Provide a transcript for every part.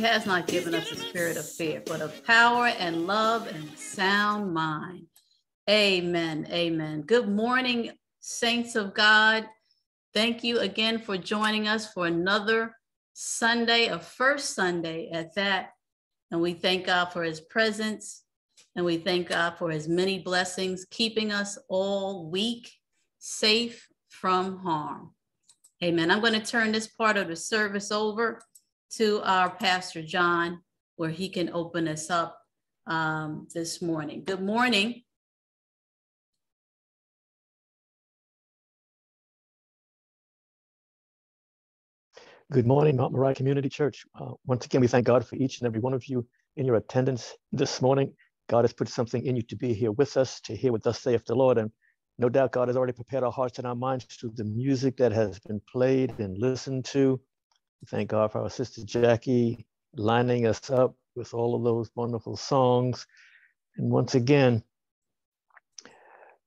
He has not given us a spirit of fear, but of power and love and sound mind. Amen. Amen. Good morning, saints of God. Thank you again for joining us for another Sunday, a first Sunday at that. And we thank God for his presence and we thank God for his many blessings, keeping us all week safe from harm. Amen. I'm going to turn this part of the service over to our Pastor John, where he can open us up um, this morning. Good morning. Good morning, Mount Moriah Community Church. Uh, once again, we thank God for each and every one of you in your attendance this morning. God has put something in you to be here with us, to hear what thus saith the Lord. And no doubt God has already prepared our hearts and our minds through the music that has been played and listened to. Thank God for our sister Jackie lining us up with all of those wonderful songs. And once again,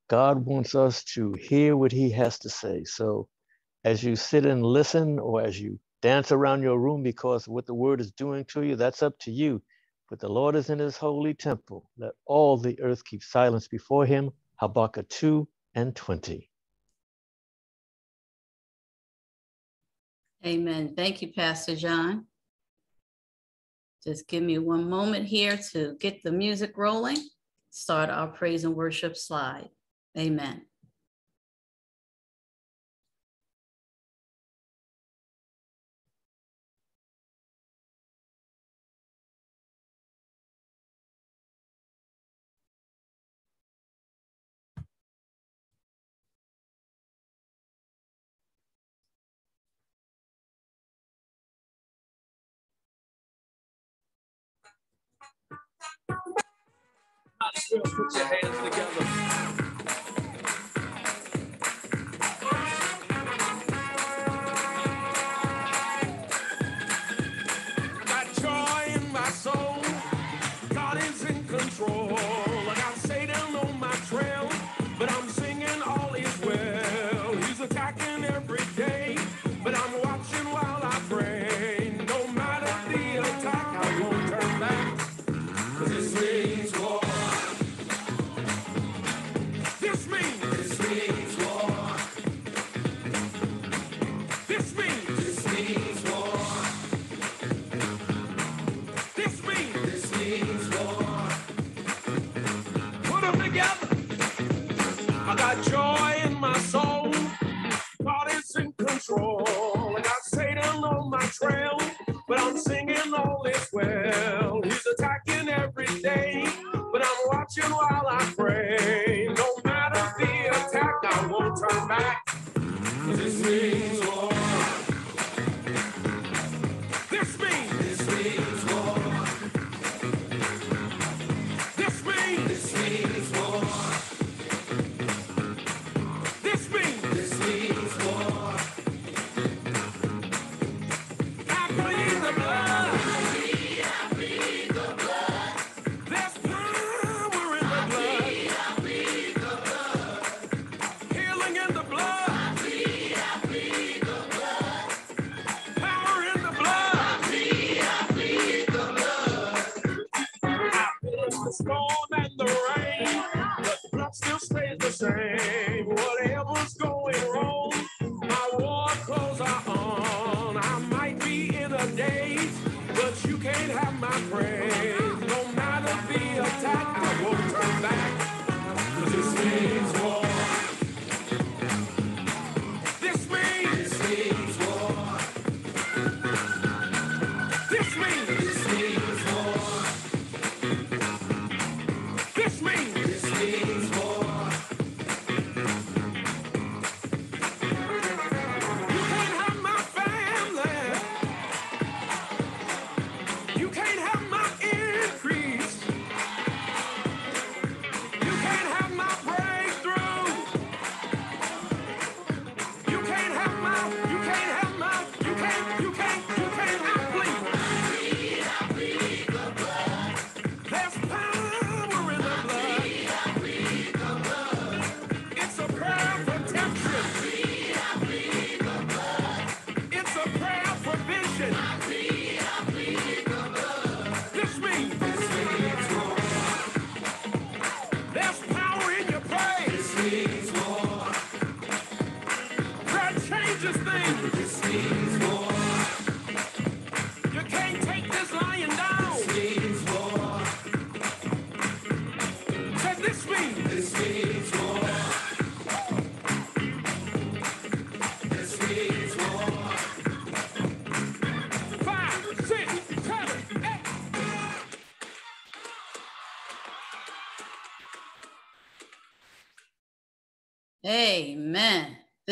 God wants us to hear what he has to say. So as you sit and listen or as you dance around your room because what the word is doing to you, that's up to you. But the Lord is in his holy temple. Let all the earth keep silence before him. Habakkuk 2 and 20. Amen. Thank you, Pastor John. Just give me one moment here to get the music rolling. Start our praise and worship slide. Amen. Put your hands together. Got joy in my soul. God is in control.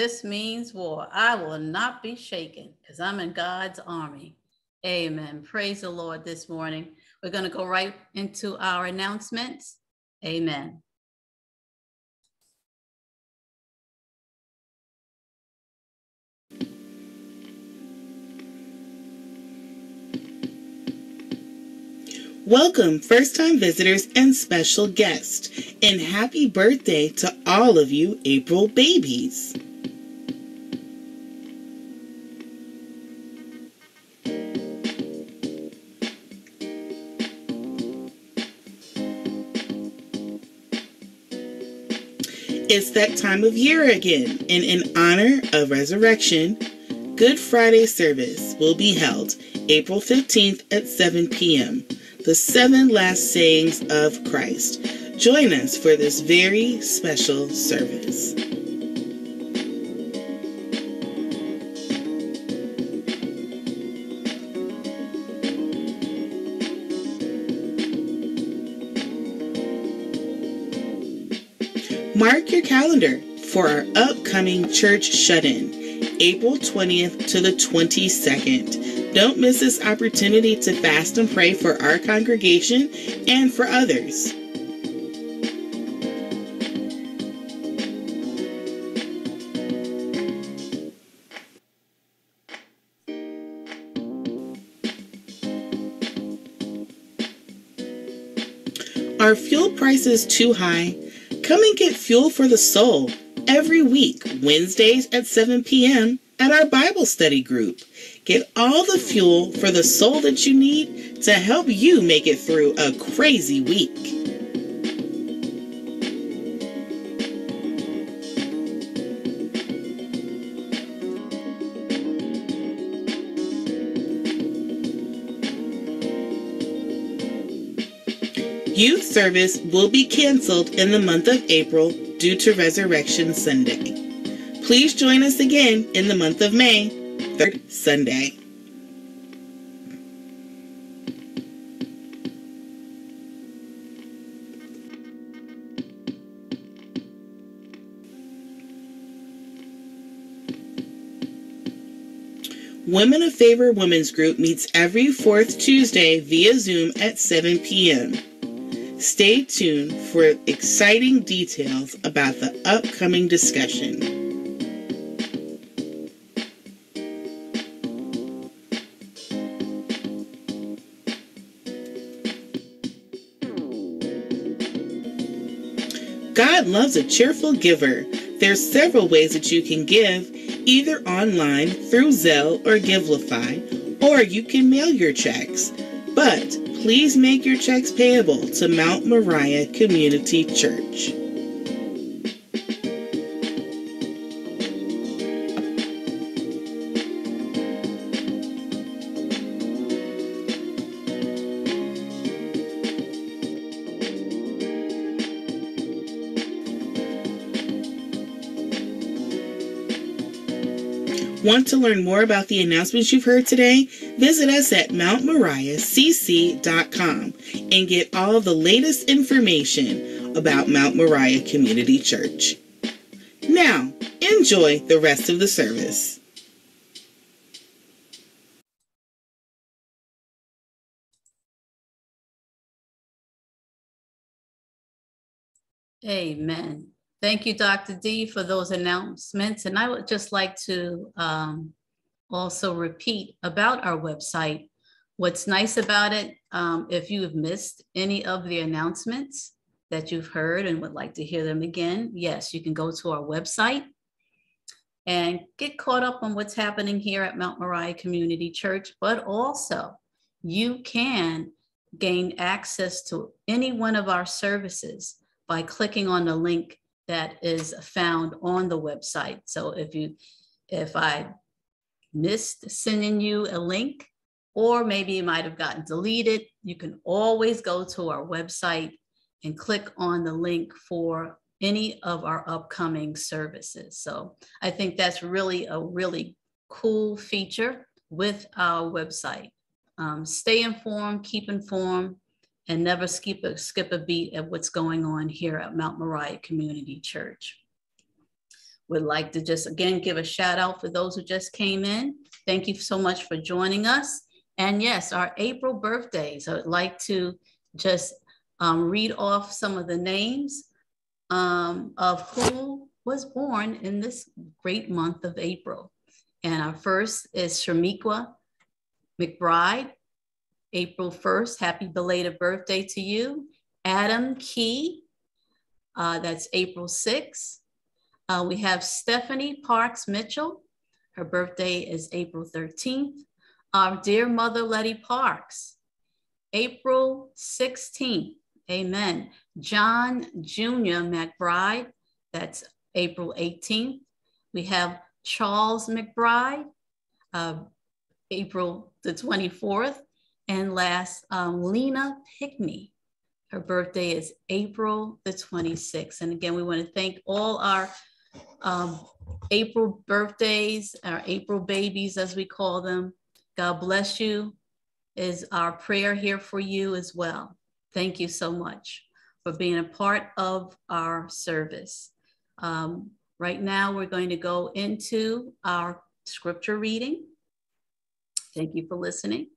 This means war. I will not be shaken because I'm in God's army. Amen. Praise the Lord this morning. We're going to go right into our announcements. Amen. Welcome, first time visitors and special guests, and happy birthday to all of you April babies. It's that time of year again, and in honor of resurrection, Good Friday service will be held April 15th at 7 p.m the seven last sayings of Christ. Join us for this very special service. Your calendar for our upcoming church shut in, April 20th to the 22nd. Don't miss this opportunity to fast and pray for our congregation and for others. Are fuel prices too high? Come and get fuel for the soul every week, Wednesdays at 7 p.m. at our Bible study group. Get all the fuel for the soul that you need to help you make it through a crazy week. Service will be canceled in the month of April due to Resurrection Sunday. Please join us again in the month of May, third Sunday. Women of Favor Women's Group meets every fourth Tuesday via Zoom at 7 p.m. Stay tuned for exciting details about the upcoming discussion. God loves a cheerful giver. There's several ways that you can give, either online through Zelle or Givelify, or you can mail your checks. But please make your checks payable to Mount Moriah Community Church. Want to learn more about the announcements you've heard today? Visit us at mountmoriahcc.com and get all the latest information about Mount Moriah Community Church. Now, enjoy the rest of the service. Amen. Thank you, Dr. D, for those announcements. And I would just like to um, also repeat about our website. What's nice about it, um, if you have missed any of the announcements that you've heard and would like to hear them again, yes, you can go to our website and get caught up on what's happening here at Mount Moriah Community Church, but also you can gain access to any one of our services by clicking on the link that is found on the website. So if you, if I missed sending you a link, or maybe it might have gotten deleted, you can always go to our website and click on the link for any of our upcoming services. So I think that's really a really cool feature with our website. Um, stay informed, keep informed, and never skip a, skip a beat at what's going on here at Mount Moriah Community Church. Would like to just again give a shout out for those who just came in. Thank you so much for joining us. And yes, our April birthdays. I would like to just um, read off some of the names um, of who was born in this great month of April. And our first is Shamiqua McBride. April 1st. Happy belated birthday to you. Adam Key, uh, that's April 6th. Uh, we have Stephanie Parks Mitchell. Her birthday is April 13th. Our dear mother, Letty Parks, April 16th. Amen. John Jr. McBride, that's April 18th. We have Charles McBride, uh, April the 24th. And last, um, Lena Pickney. Her birthday is April the 26th. And again, we want to thank all our um, April birthdays, our April babies, as we call them. God bless you, is our prayer here for you as well. Thank you so much for being a part of our service. Um, right now, we're going to go into our scripture reading. Thank you for listening.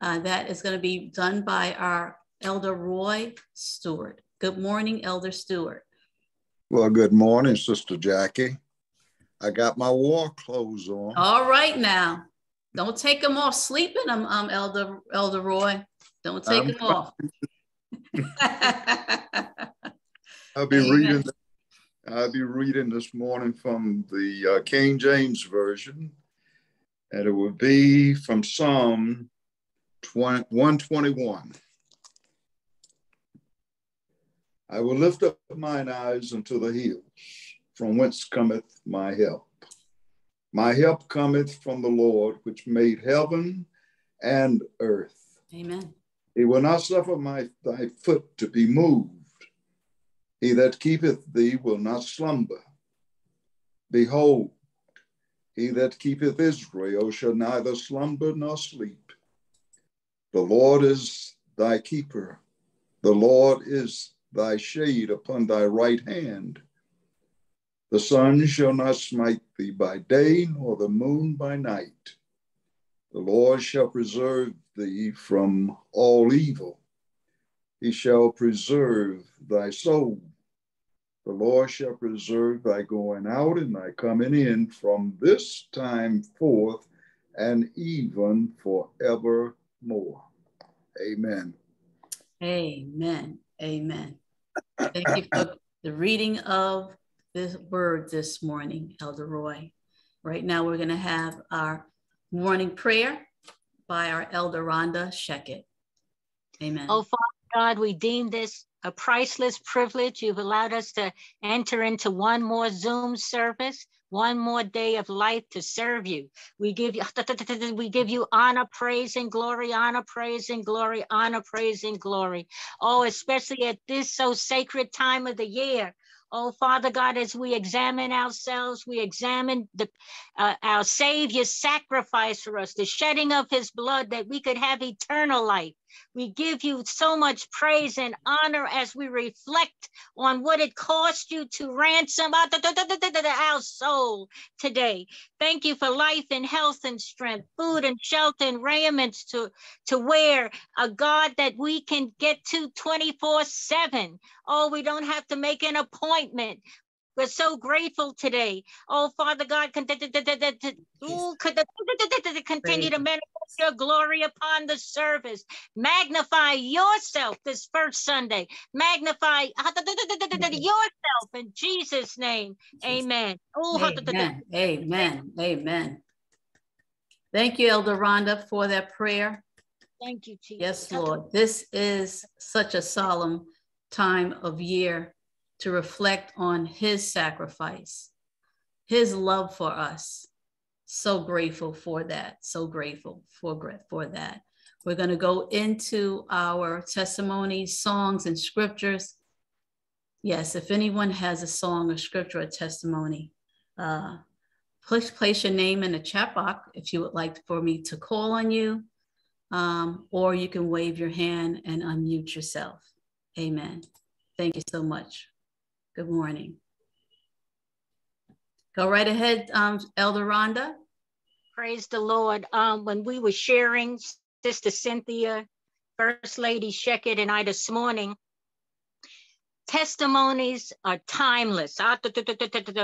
Uh, that is going to be done by our Elder Roy Stewart. Good morning, Elder Stewart. Well, good morning, Sister Jackie. I got my war clothes on. All right now. Don't take them off. Sleeping them, um, Elder Elder Roy. Don't take I'm them off. I'll be Amen. reading. I'll be reading this morning from the uh, King James version, and it will be from Psalm 20, 121. I will lift up mine eyes unto the hills, from whence cometh my help. My help cometh from the Lord, which made heaven and earth. Amen. He will not suffer my thy foot to be moved. He that keepeth thee will not slumber. Behold, he that keepeth Israel shall neither slumber nor sleep. The Lord is thy keeper. The Lord is thy shade upon thy right hand. The sun shall not smite thee by day, nor the moon by night. The Lord shall preserve thee from all evil. He shall preserve thy soul. The Lord shall preserve thy going out and thy coming in from this time forth and even forevermore. Amen. Amen. Amen. Thank you for the reading of this word this morning, Elder Roy. Right now, we're going to have our morning prayer by our Elder Rhonda Sheckett. Amen. Oh, Father God, we deem this a priceless privilege. You've allowed us to enter into one more Zoom service, one more day of life to serve you. We give you we give you honor, praise, and glory, honor, praise, and glory, honor, praise, and glory. Oh, especially at this so sacred time of the year. Oh, Father God, as we examine ourselves, we examine the, uh, our Savior's sacrifice for us, the shedding of his blood that we could have eternal life. We give you so much praise and honor as we reflect on what it cost you to ransom our soul today. Thank you for life and health and strength, food and shelter and raiments to, to wear, a God that we can get to 24 7. Oh, we don't have to make an appointment. We're so grateful today. Oh, Father God, continue to manifest your glory upon the service. Magnify yourself this first Sunday. Magnify yourself in Jesus' name. Amen. Amen. Amen. Amen. Thank you, Elder Rhonda, for that prayer. Thank you, Jesus. Yes, Lord. This is such a solemn time of year to reflect on his sacrifice, his love for us. So grateful for that. So grateful for, for that. We're going to go into our testimonies, songs, and scriptures. Yes, if anyone has a song, a scripture, a testimony, uh, please place your name in the chat box if you would like for me to call on you, um, or you can wave your hand and unmute yourself. Amen. Thank you so much. Good morning. Go right ahead, um, Elder Rhonda. Praise the Lord. Um, when we were sharing, Sister Cynthia, First Lady Sheckett, and I this morning, testimonies are timeless. Ah,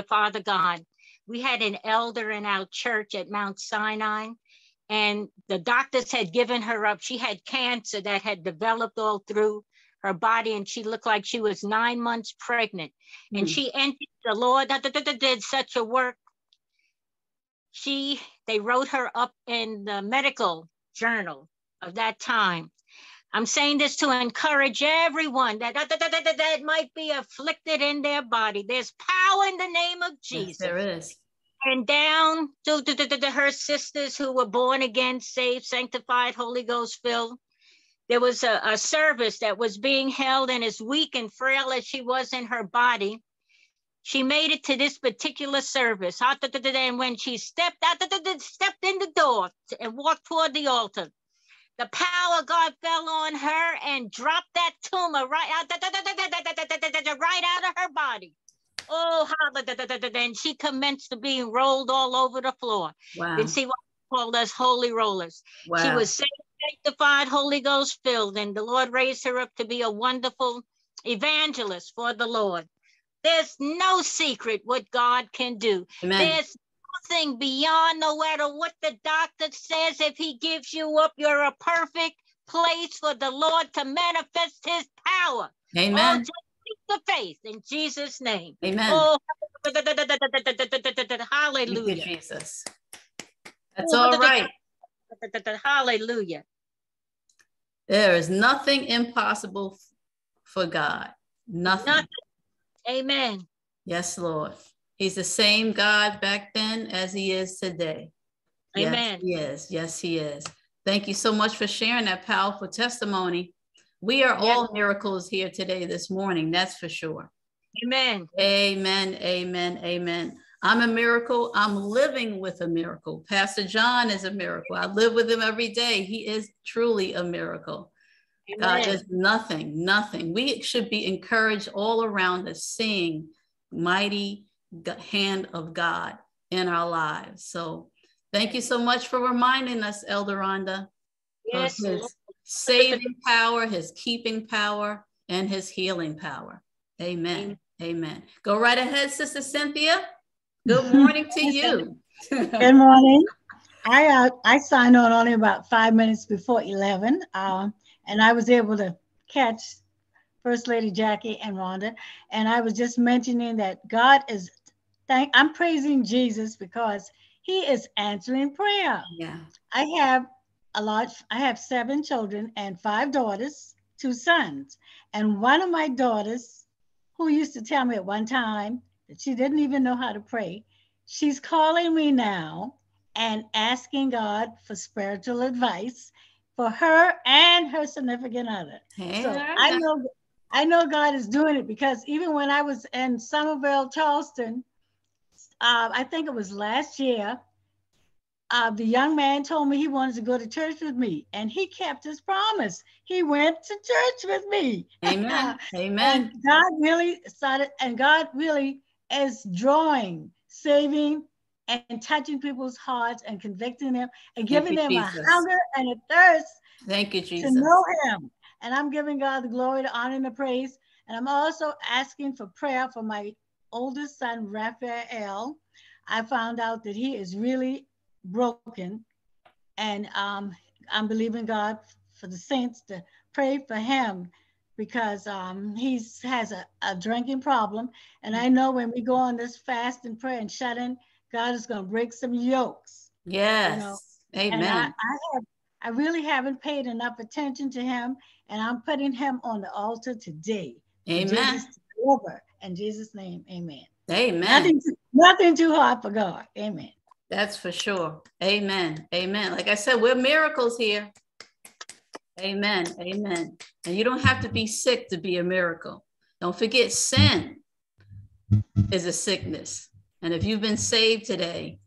Father God, we had an elder in our church at Mount Sinai, and the doctors had given her up. She had cancer that had developed all through her body and she looked like she was nine months pregnant. Mm. And hmm. she entered the Lord did such a work. She they wrote her up in the medical journal of that time. I'm saying this to encourage everyone that, that, that, that, that might be afflicted in their body. There's power in the name of Jesus. Yes, there is. And down to, to, to, to her sisters who were born again, saved, sanctified, Holy Ghost filled there was a, a service that was being held, and as weak and frail as she was in her body, she made it to this particular service. And when she stepped out, stepped in the door and walked toward the altar, the power of God fell on her and dropped that tumor right out, right out of her body. Oh, and she commenced to being rolled all over the floor. Wow. And see what called us holy rollers. Wow. She was saved sanctified, Holy Ghost filled, and the Lord raised her up to be a wonderful evangelist for the Lord. There's no secret what God can do. Amen. There's nothing beyond, no matter what the doctor says, if he gives you up, you're a perfect place for the Lord to manifest his power. Amen. Oh, the faith in Jesus' name. Amen. Oh, hallelujah. You, Jesus. That's oh, all right. Hallelujah. There is nothing impossible for God. Nothing. nothing. Amen. Yes, Lord. He's the same God back then as he is today. Amen. Yes, he is. Yes, he is. Thank you so much for sharing that powerful testimony. We are yes. all miracles here today, this morning. That's for sure. Amen. Amen. Amen. Amen. I'm a miracle. I'm living with a miracle. Pastor John is a miracle. I live with him every day. He is truly a miracle. God is nothing, nothing. We should be encouraged all around us, seeing mighty hand of God in our lives. So thank you so much for reminding us, Elder Rhonda, Yes, of his saving power, his keeping power, and his healing power. Amen. Amen. Go right ahead, Sister Cynthia. Good morning to you. Good morning. I uh, I signed on only about five minutes before eleven, um, and I was able to catch First Lady Jackie and Rhonda, and I was just mentioning that God is. Thank I'm praising Jesus because He is answering prayer. yeah. I have a lot. I have seven children and five daughters, two sons, and one of my daughters, who used to tell me at one time that she didn't even know how to pray, she's calling me now and asking God for spiritual advice for her and her significant other. Hey, So I know I know God is doing it because even when I was in Summerville, Charleston, uh, I think it was last year, uh, the young man told me he wanted to go to church with me, and he kept his promise. He went to church with me. Amen. And Amen. God really started, and God really is drawing, saving, and touching people's hearts and convicting them and giving you, them a hunger and a thirst Thank you, Jesus. to Jesus. know Him. And I'm giving God the glory, the honor, and the praise. And I'm also asking for prayer for my oldest son, Raphael. I found out that he is really broken. And um, I'm believing God for the saints to pray for him because um, he has a, a drinking problem. And I know when we go on this fast and prayer and shut in, God is going to break some yokes. Yes. know, Amen. And I, I have I really haven't paid enough attention to him, and I'm putting him on the altar today. Amen. Jesus deliver. In Jesus' name, amen. Amen. Nothing, nothing too hard for God. Amen. That's for sure. Amen. Amen. Like I said, we're miracles here. Amen. Amen. And you don't have to be sick to be a miracle. Don't forget, sin is a sickness. And if you've been saved today,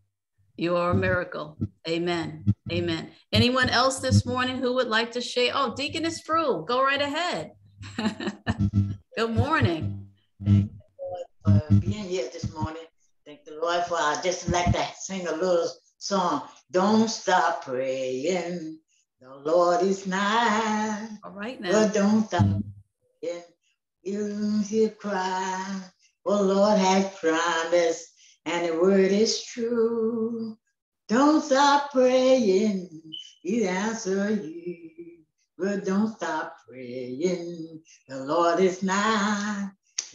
you are a miracle. Amen. Amen. Anyone else this morning who would like to share? Oh, Deaconess Fru, go right ahead. Good morning. Thank you for being here this morning. Thank the Lord for I just like to sing a little song. Don't stop praying. The Lord is nigh. All right now. But don't stop praying. You hear cry. Oh Lord has promised, and the word is true. Don't stop praying. He answer you. But don't stop praying. The Lord is nigh.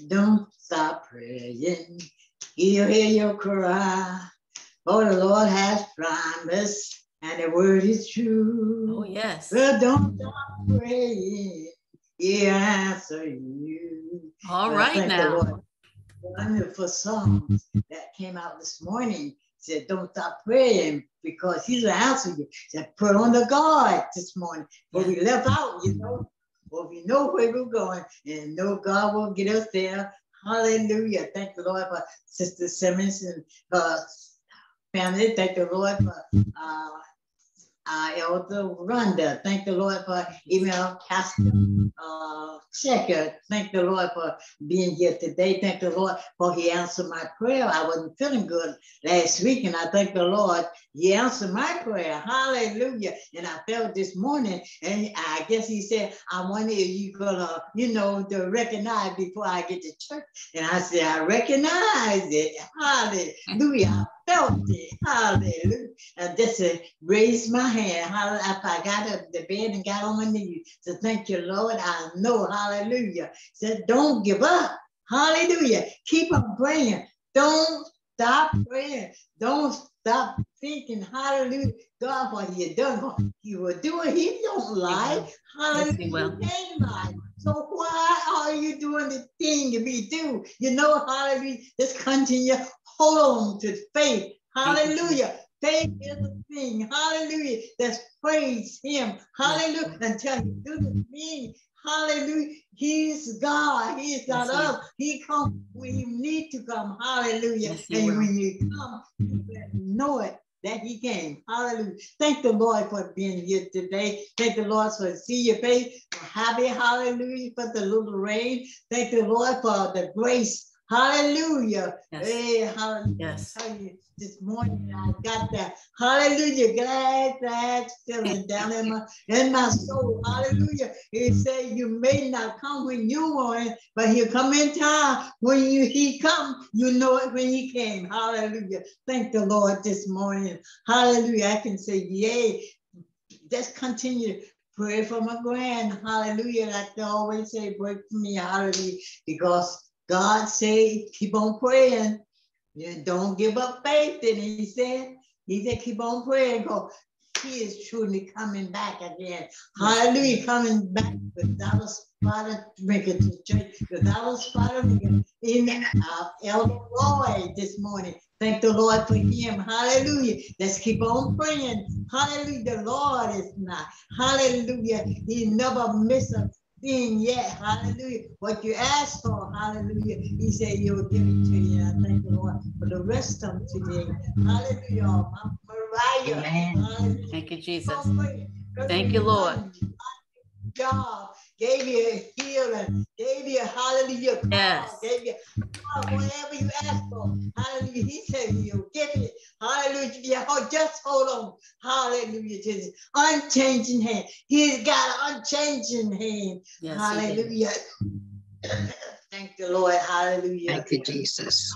Don't stop praying. He'll hear your cry. For the Lord has promised, and the word is true. Oh, yes. But don't stop praying. He'll answer you. All Well, right now. Wonderful songs that came out this morning said, Don't stop praying because He's will answer you. Said, Put on the guard this morning. But we left out, you know. But we know where we're going and know God will get us there. Hallelujah. Thank the Lord for Sister Simmons and her family. Thank the Lord for uh, uh, Elder Rhonda. Thank the Lord for our Pastor uh, Sheckett. Thank the Lord for being here today. Thank the Lord for He answered my prayer. I wasn't feeling good last week, and I thank the Lord He answered my prayer. Hallelujah. And I felt this morning, and I guess He said, I wonder if you're gonna, you know, to recognize before I get to church. And I said, I recognize it. Hallelujah. I. Hallelujah. And just uh, raised my hand. Hallelujah. I got up the bed and got on my knees to thank you, Lord. I know, hallelujah. Said, don't give up. Hallelujah. Keep on praying. Don't stop praying. Don't stop thinking. Hallelujah. God, what you done, what you will do it. He don't lie. Hallelujah. he will. He can't lie. So why are you doing the thing we do? You know, hallelujah. Just continue. Hold on to faith. Hallelujah. Faith is the thing. Hallelujah. Let's praise him. Hallelujah. Until he do the thing. Hallelujah. He's God. He's is not Yes, us. He comes when you need to come. Hallelujah. Yes, and will. when you come, you better know it that he came. Hallelujah. Thank the Lord for being here today. Thank the Lord for see your face. Happy hallelujah for the little rain. Thank the Lord for the grace. Hallelujah. Yes. Hey, hallelujah. Yes. This morning I got that. Hallelujah. Glad, glad feeling down in my in my soul. Hallelujah. He said you may not come when you want but he'll come in time. When you he come, you know it when he came. Hallelujah. Thank the Lord this morning. Hallelujah. I can say, yay. Just continue. to Pray for my grand. Hallelujah. Like they always say, pray for me. Hallelujah. Because God say, keep on praying. Don't give up faith. And he said, he said, keep on praying. Go. he is truly coming back again. Hallelujah. Coming back without a spot of wrinkle to church, without a spot of wrinkle. In uh, Elder Roy this morning. Thank the Lord for him. Hallelujah. Let's keep on praying. Hallelujah. The Lord is not. Hallelujah. He never miss a thing yet. Hallelujah. What you asked for. Hallelujah. He said you'll give it to you. I thank the Lord for the rest of today. Hallelujah. Mama Mariah. Amen. Hallelujah. Thank you, Jesus. Keep on praying. Thank you, Lord. God gave you a healing, gave you a hallelujah, Yes. gave you car, whatever you ask for. Hallelujah. He said you give it. Hallelujah. Oh, just hold on. Hallelujah. Jesus. Unchanging hand. He's got an unchanging hand. Yes, hallelujah. Thank the Lord. Hallelujah. Thank you, Jesus.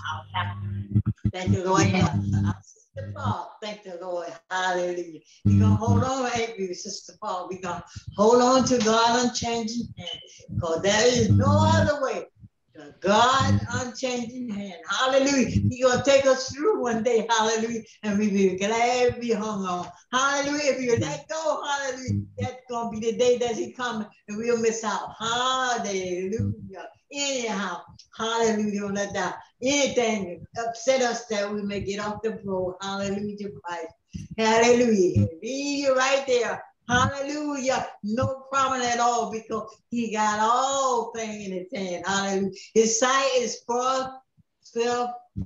Thank the Lord. Sister mm-hmm. Paul, thank the Lord. Hallelujah. We're going to hold on, ain't we, Sister Paul? We're going to hold on to God unchanging hand because there is no mm-hmm. other way. The God mm-hmm. unchanging hand. Hallelujah. He's going to take us through one day. Hallelujah. And we be glad we hung on. Hallelujah. If you let go, hallelujah, that's going to be the day that he comes and we'll miss out. Hallelujah. Anyhow, hallelujah. Let that anything upset us that we may get off the road. Hallelujah, Christ. Hallelujah. Leave you right there. Hallelujah. No problem at all because he got all things in his hand. Hallelujah. His sight is far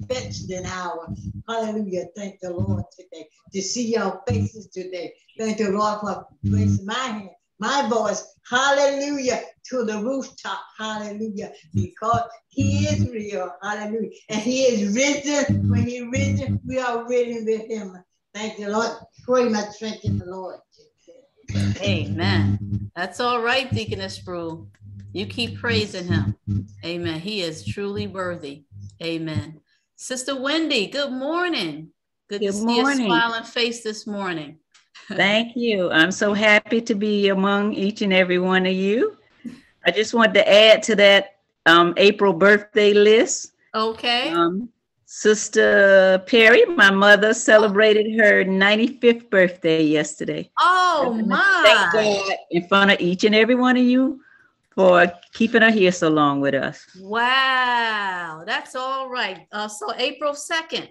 fetched an hour. Hallelujah. Thank the Lord today to see your faces today. Thank the Lord for placing my hand, my voice. Hallelujah. To the rooftop. Hallelujah. Because he is real. Hallelujah. And he is risen. When he risen, we are risen with him. Thank the Lord. Pray my strength in the Lord. Amen. That's all right, Deaconess Brew. You keep praising him. Amen. He is truly worthy. Amen. Sister Wendy, good morning. Good, to Good see your morning. smiling face this morning. Thank you. I'm so happy to be among each and every one of you. I just wanted to add to that um, April birthday list. Okay. Um, Sister Perry, my mother, celebrated her 95th birthday yesterday. oh Thank my. God in front of each and every one of you for keeping her here so long with us. Wow. That's all right. Uh, so April 2nd.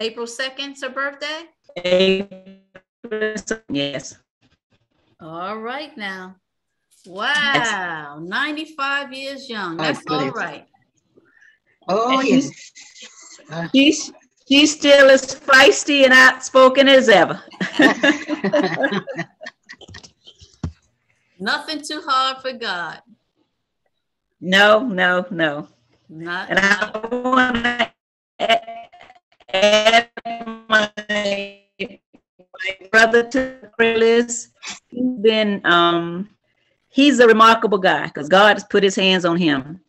April 2nd's her birthday? April, yes. All right now. Wow. 95 years young. That's all goodness. right. Oh, And yes. she's- She's she's still as feisty and outspoken as ever. Nothing too hard for God. no, no, no. Not, And not I want to add my, my brother to the. He's been, um, he's a remarkable guy because God has put his hands on him.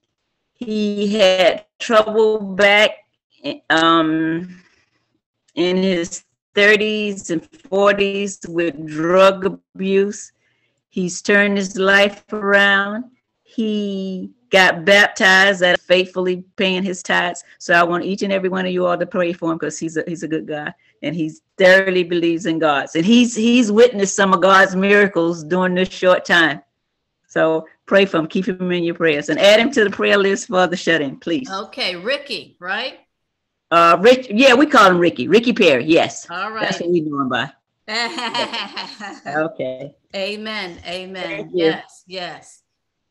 He had trouble back um, in his 30s and 40s with drug abuse. He's turned his life around. He got baptized at faithfully paying his tithes. So I want each and every one of you all to pray for him because he's a he's a good guy and he's thoroughly believes in God. And he's he's witnessed some of God's miracles during this short time. So pray for him, keep him in your prayers, and add him to the prayer list for the shut-in, please. okay. Ricky, right? Uh, Rich, yeah, we call him Ricky, Ricky Perry. Yes, All right. that's what we know him by. Okay. Amen. Amen. Yes, yes.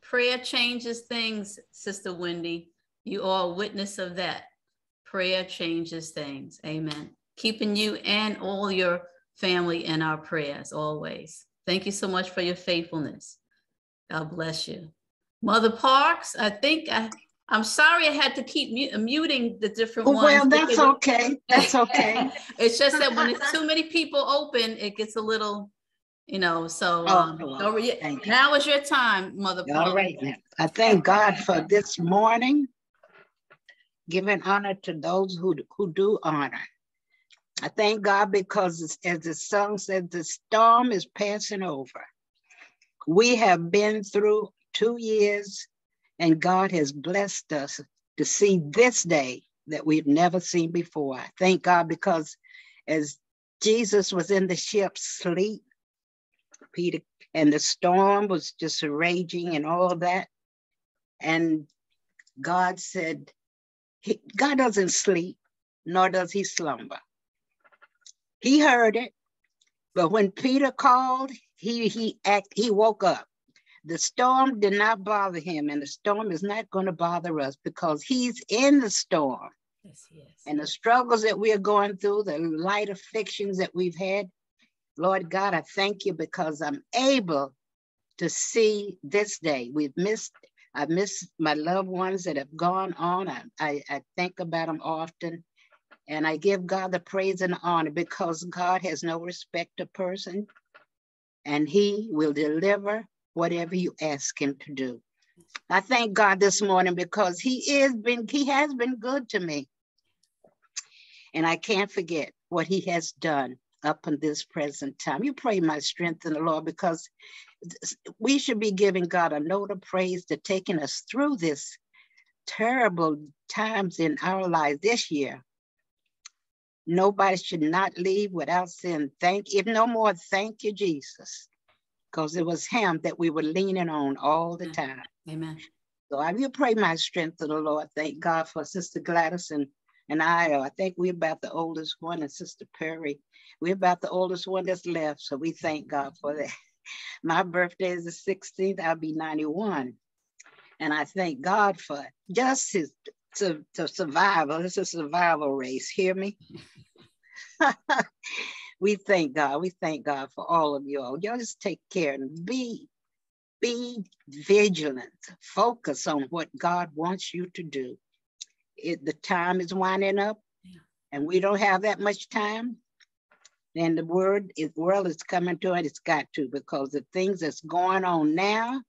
Prayer changes things, Sister Wendy. You are a witness of that. Prayer changes things. Amen. Keeping you and all your family in our prayers always. Thank you so much for your faithfulness. God bless you. Mother Parks, I think I, I'm sorry I had to keep mu- muting the different ones. Well, that's okay. That's okay. It's just that when it's too many people open, it gets a little, you know, so. Oh, um, well, re- you. Now is your time, Mother. All Paula. right now. I thank God for this morning, giving honor to those who, who do honor. I thank God because as the song said, the storm is passing over. We have been through two years and God has blessed us to see this day that we've never seen before. I Thank God because as Jesus was in the ship sleep, Peter, and the storm was just raging and all that. And God said, God doesn't sleep, nor does he slumber. He heard it, but when Peter called, he he act he woke up. The storm did not bother him, and the storm is not going to bother us because he's in the storm. Yes, yes. And the struggles that we are going through, the light afflictions that we've had, Lord God, I thank you because I'm able to see this day. We've missed, I miss my loved ones that have gone on. I, I, I think about them often. And I give God the praise and honor because God has no respect of person and he will deliver whatever you ask him to do. I thank God this morning because he is been, he has been good to me. And I can't forget what he has done up in this present time. You pray my strength in the Lord because we should be giving God a note of praise to taking us through this terrible times in our lives this year. Nobody should not leave without saying thank, you. if no more, thank you, Jesus. Because it was him that we were leaning on all the time. Amen. So I will pray my strength to the Lord. Thank God for Sister Gladys and, and I. uh, I think we're about the oldest one, and Sister Perry. We're about the oldest one that's left. So we thank God for that. My birthday is the 16th. I'll be 91. And I thank God for just his to, to survival. It's a survival race. Hear me? we thank God. We thank God for all of you all. Y'all just take care and be be vigilant. Focus on what God wants you to do. It, the time is winding up, and we don't have that much time. And the word is world is coming to it. It's got to because the things that's going on now,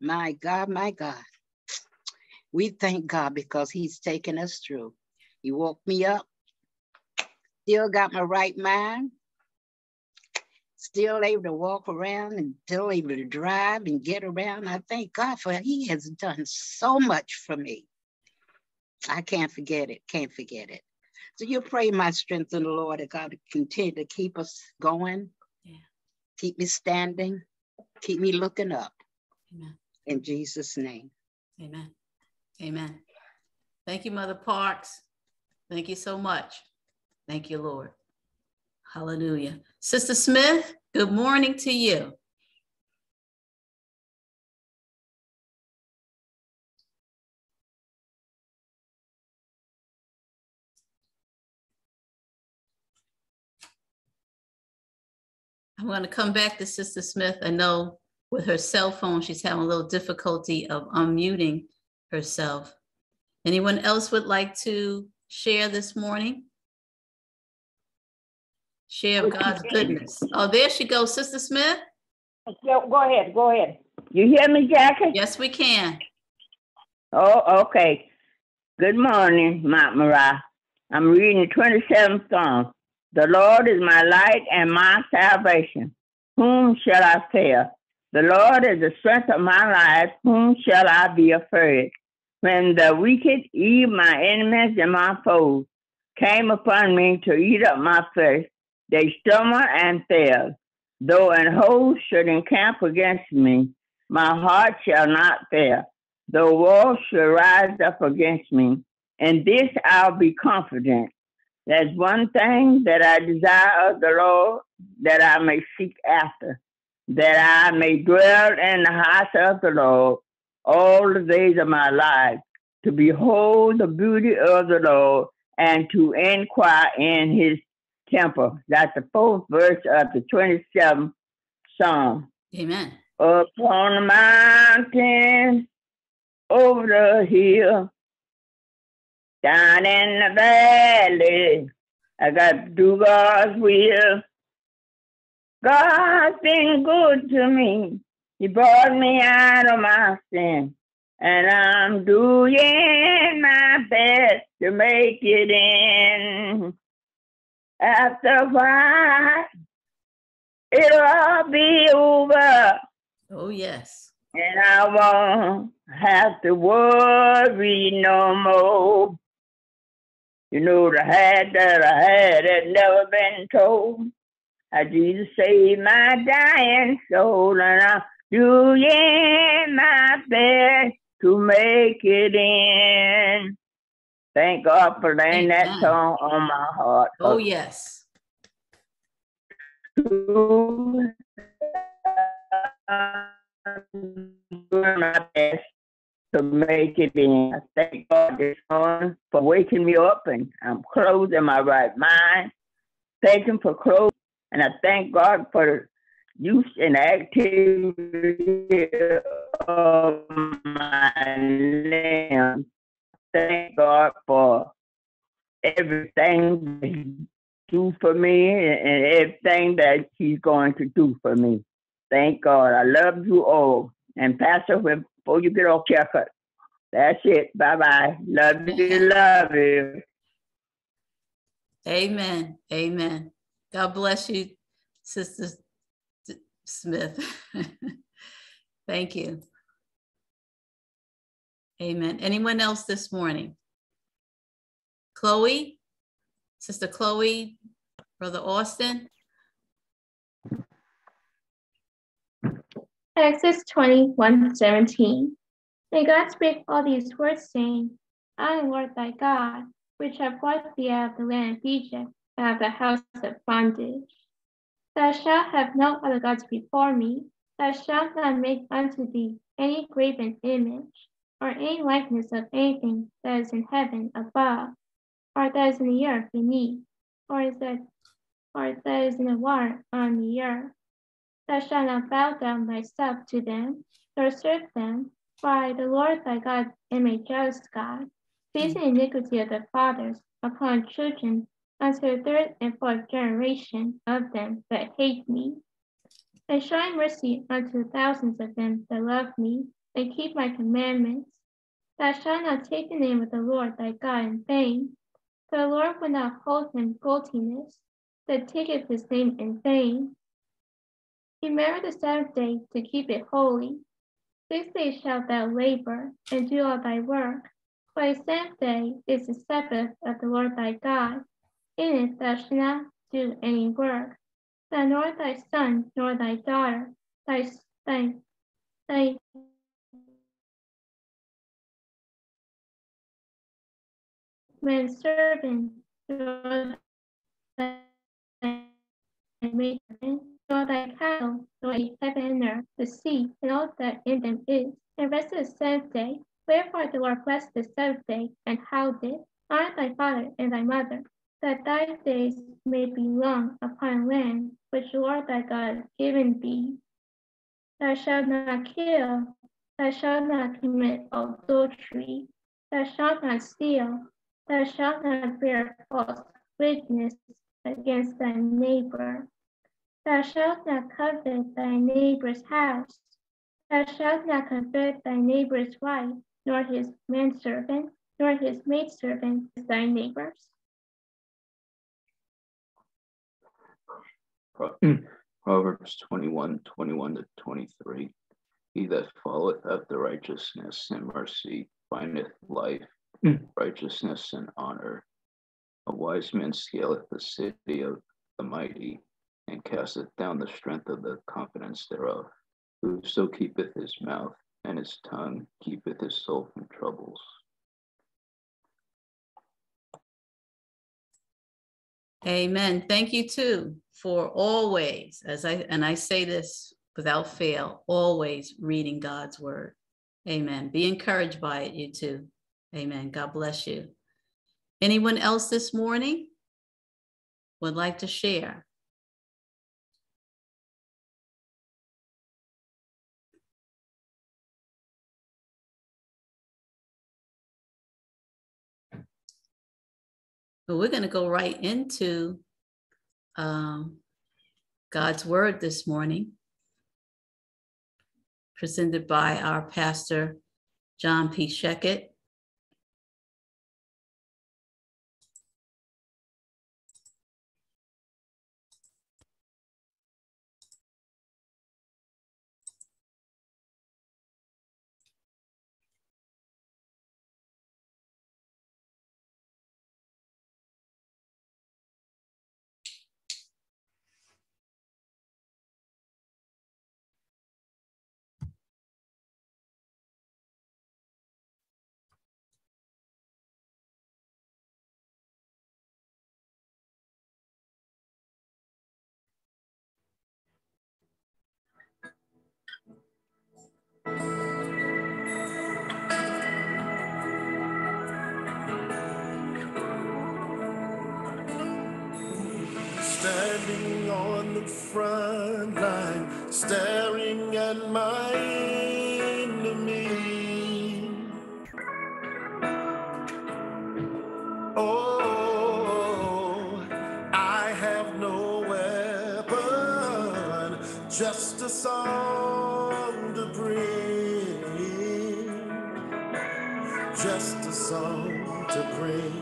my God, my God. We thank God because He's taken us through. He woke me up, still got my right mind, still able to walk around and still able to drive and get around. I thank God for He has done so much for me. I can't forget it, can't forget it. So you pray my strength in the Lord that God continue to keep us going, Yeah. keep me standing, keep me looking up Amen. in Jesus' name. Amen. Amen. Thank you, Mother Parks. Thank you so much. Thank you, Lord. Hallelujah. Sister Smith, good morning to you. I'm going to come back to Sister Smith. I know with her cell phone, she's having a little difficulty of unmuting herself. Anyone else would like to share this morning? Share of God's goodness. Oh, there she goes, Sister Smith. Go, go ahead, go ahead. You hear me, Jackie? Yes, we can. Oh, okay. Good morning, Mount Moriah. I'm reading the 27th Psalm. The Lord is my light and my salvation. Whom shall I fear? The Lord is the strength of my life. Whom shall I be afraid? When the wicked, even my enemies and my foes, came upon me to eat up my flesh, they stumbled and fell. Though an host should encamp against me, my heart shall not fear. Though war should rise up against me, in this I'll be confident. There's one thing that I desire of the Lord, that I may seek after, that I may dwell in the house of the Lord all the days of my life, to behold the beauty of the Lord and to inquire in his temple. That's the fourth verse of the 27th Psalm. Amen. Upon the mountain, over the hill, down in the valley, I got to do God's will. God's been good to me. He brought me out of my sin. And I'm doing my best to make it in. After a while, it'll all be over. Oh, yes. And I won't have to worry no more. You know, the had that I had had never been told. How Jesus saved my dying soul, and Doing my best to make it in. Thank God for laying that song on my heart. Oh, yes. doing my best to make it in. I thank God this morning for waking me up and I'm in my right mind. Thank Him for clothes. And I thank God for use and activity of my limbs. Thank God for everything He do for me and everything that He's going to do for me. Thank God. I love you all. And Pastor, before you get off haircut, that's it. Bye bye. Love you. Love you. Amen. Amen. God bless you, Sister S- Smith. Thank you. Amen. Anyone else this morning? Chloe, Sister Chloe, Brother Austin. Exodus 21 17. May God speak all these words, saying, I am Lord thy God, which have brought thee out of the land of Egypt, out of the house of bondage. Thou shalt have no other gods before me. Thou shalt not make unto thee any graven image, or any likeness of anything that is in heaven above, or that is in the earth beneath, or is that or that is in the water on the earth. Thou shalt not bow down thyself to them, nor serve them, for the Lord thy God, am a jealous God, visiting iniquity of the fathers upon children unto the third and fourth generation of them that hate me, and showing mercy unto thousands of them that love me, and keep my commandments. Thou shalt not take the name of the Lord thy God in vain, for the Lord will not hold him guiltiness that taketh his name in vain. Remember the Sabbath day to keep it holy. Six days shalt thou labor and do all thy work. For the seventh day is the Sabbath of the Lord thy God. In it thou shalt not do any work, thou nor thy son nor thy daughter, thy thy thy man servant, nor thy maidservant, nor thy cattle, nor a heaven and the sea, and all that in them is, and rest the seventh day. Wherefore the Lord blessed the seventh day, and hallowed it. Honor thy father and thy mother, that thy days may be long upon land which the Lord thy God given thee. Thou shalt not kill, thou shalt not commit adultery, thou shalt not steal, thou shalt not bear false witness against thy neighbor. Thou shalt not covet thy neighbor's house. Thou shalt not covet thy neighbor's wife, nor his manservant, nor his maidservant thy neighbor's. Hmm. Proverbs 21, 21 to 23. He that followeth after righteousness and mercy findeth life, hmm. righteousness and honor. A wise man scaleth the city of the mighty, and casteth down the strength of the confidence thereof. Whoso keepeth his mouth and his tongue keepeth his soul from troubles. Amen. Thank you too, for always, as I and I say this without fail, always reading God's word. Amen. Be encouraged by it, you too. Amen. God bless you. Anyone else this morning would like to share? But we're going to go right into um, God's word this morning, presented by our pastor, John P. Sheckett. Just a song to bring.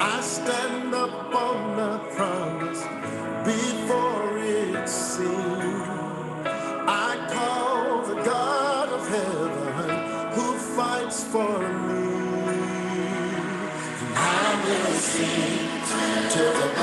I stand up on the promise before it's seen. I call the God of heaven who fights for me. And I will sing till the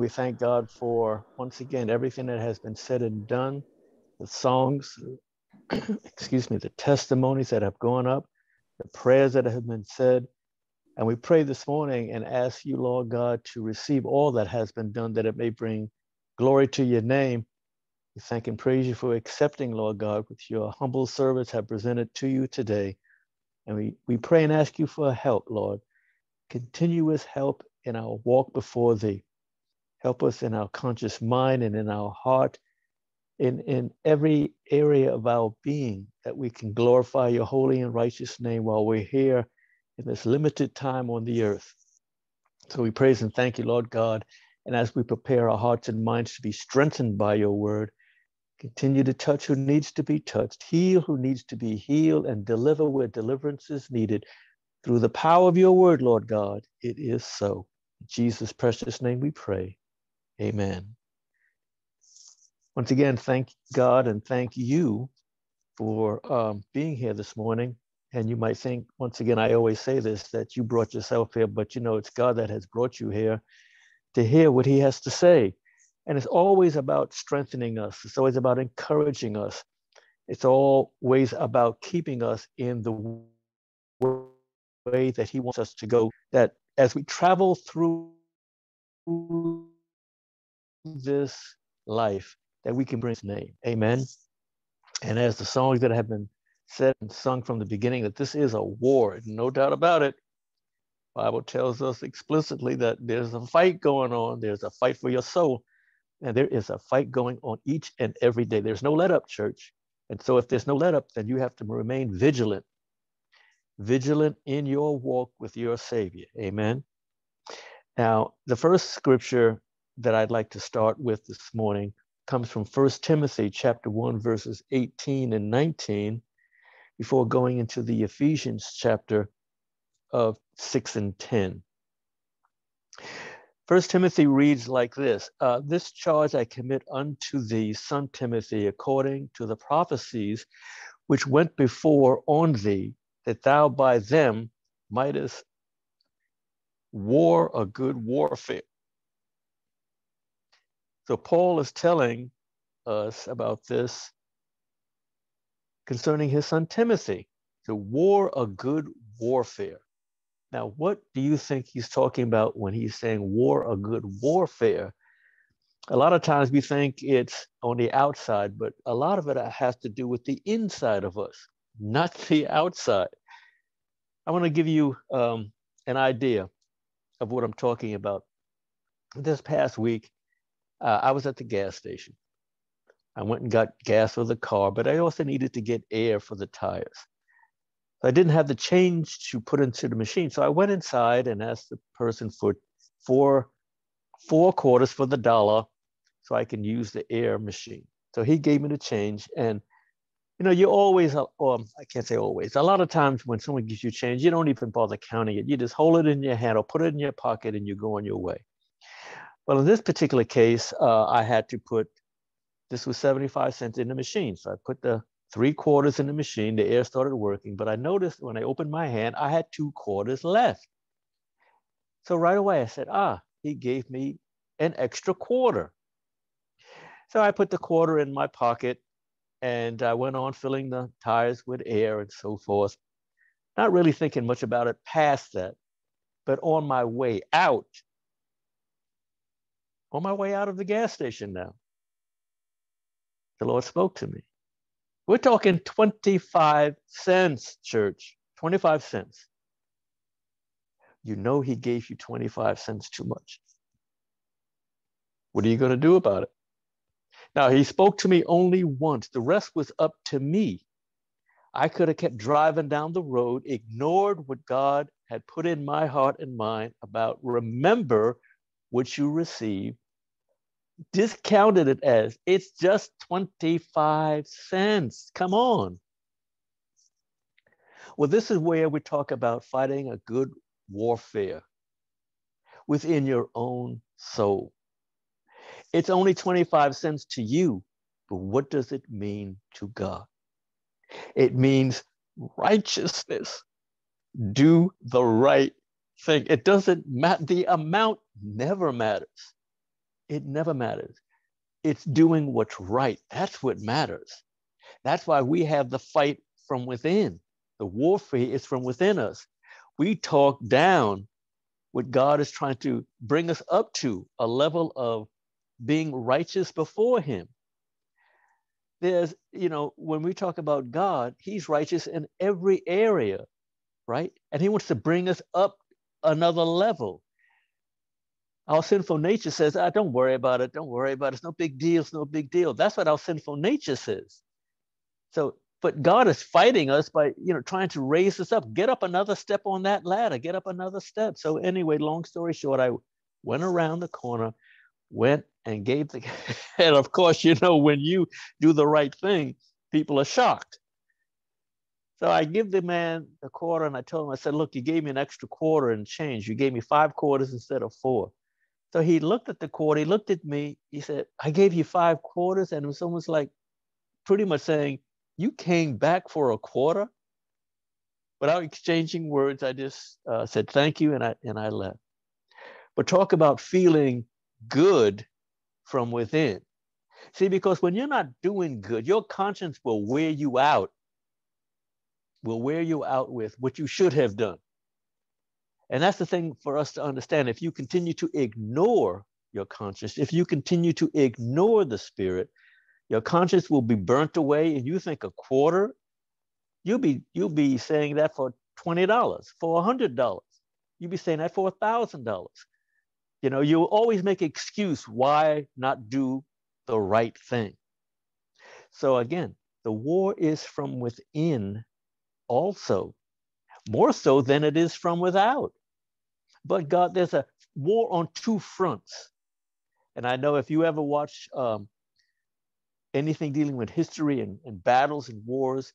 We thank God for once again everything that has been said and done, the songs, excuse me, the testimonies that have gone up, the prayers that have been said. And we pray this morning and ask you, Lord God, to receive all that has been done, that it may bring glory to your name. We thank and praise you for accepting, Lord God, with your humble servants have presented to you today. And we, we pray and ask you for help, Lord. Continuous help in our walk before thee. Help us in our conscious mind and in our heart, in, in every area of our being, that we can glorify your holy and righteous name while we're here in this limited time on the earth. So we praise and thank you, Lord God. And as we prepare our hearts and minds to be strengthened by your word, continue to touch who needs to be touched, heal who needs to be healed, and deliver where deliverance is needed. Through the power of your word, Lord God, it is so. In Jesus' precious name we pray. Amen. Once again, thank God and thank you for um, being here this morning. And you might think, once again, I always say this that you brought yourself here, but you know, it's God that has brought you here to hear what He has to say. And it's always about strengthening us, it's always about encouraging us, it's always about keeping us in the way that He wants us to go. That as we travel through this life, that we can bring His name. Amen. And as the songs that have been said and sung from the beginning that this is a war, no doubt about it. Bible tells us explicitly that there's a fight going on. There's a fight for your soul, and there is a fight going on each and every day. There's no let up, church. And so, if there's no let up, then you have to remain vigilant, vigilant in your walk with your Savior. Amen. Now, the first scripture that I'd like to start with this morning comes from First Timothy chapter 1 verses 18 and 19 before going into the Ephesians chapter of 6 and 10. First Timothy reads like this uh, This charge I commit unto thee, son Timothy, according to the prophecies which went before on thee, that thou by them mightest war a good warfare. So Paul is telling us about this concerning his son Timothy to war a good warfare. Now, what do you think he's talking about when he's saying war a good warfare? A lot of times we think it's on the outside, but a lot of it has to do with the inside of us, not the outside. I want to give you um, an idea of what I'm talking about. This past week, uh, I was at the gas station I went and got gas for the car, but I also needed to get air for the tires. I didn't have the change to put into the machine. So I went inside and asked the person for four, four quarters for the dollar so I can use the air machine. So he gave me the change. And, you know, you always, or I can't say always, a lot of times when someone gives you change, you don't even bother counting it. You just hold it in your hand or put it in your pocket and you go on your way. Well, in this particular case, uh, I had to put this was 75 cents in the machine. So I put the three quarters in the machine, the air started working, but I noticed when I opened my hand, I had two quarters left. So right away I said, ah, he gave me an extra quarter. So I put the quarter in my pocket and I went on filling the tires with air and so forth. Not really thinking much about it past that, but on my way out, on my way out of the gas station now, the Lord spoke to me. We're talking 25 cents, church, 25 cents. You know, He gave you 25 cents too much. What are you going to do about it? Now, He spoke to me only once, the rest was up to me. I could have kept driving down the road, ignored what God had put in my heart and mind about remember what you received discounted it as it's just 25 cents. Come on. Well, this is where we talk about fighting a good warfare within your own soul. It's only 25 cents to you, but what does it mean to God? It means righteousness. Do the right thing. It doesn't matter. The amount never matters. It never matters. It's doing what's right. That's what matters. That's why we have the fight from within. The warfare is from within us. We talk down what God is trying to bring us up to a level of being righteous before Him. There's, you know, when we talk about God, He's righteous in every area, right? And He wants to bring us up another level. Our sinful nature says, ah, don't worry about it. Don't worry about it. It's no big deal. It's no big deal. That's what our sinful nature says. So, but God is fighting us by, you know, trying to raise us up. Get up another step on that ladder. Get up another step. So anyway, long story short, I went around the corner, went and gave the, and of course, you know, when you do the right thing, people are shocked. So I give the man a quarter and I told him, I said, look, you gave me an extra quarter and change. You gave me five quarters instead of four. So he looked at the quarter, he looked at me, he said, I gave you five quarters. And it was almost like pretty much saying, You came back for a quarter? Without exchanging words, I just uh, said thank you and I and I left. But talk about feeling good from within. See, because when you're not doing good, your conscience will wear you out, will wear you out with what you should have done. And that's the thing for us to understand. If you continue to ignore your conscience, if you continue to ignore the spirit, your conscience will be burnt away. And you think a quarter, you'll be you'll be saying that for twenty dollars, for a hundred dollars. You'll be saying that for a thousand dollars. You know, you'll always make excuse why not do the right thing. So again, the war is from within also, more so than it is from without. But God, there's a war on two fronts. And I know if you ever watch um, anything dealing with history and, and battles and wars,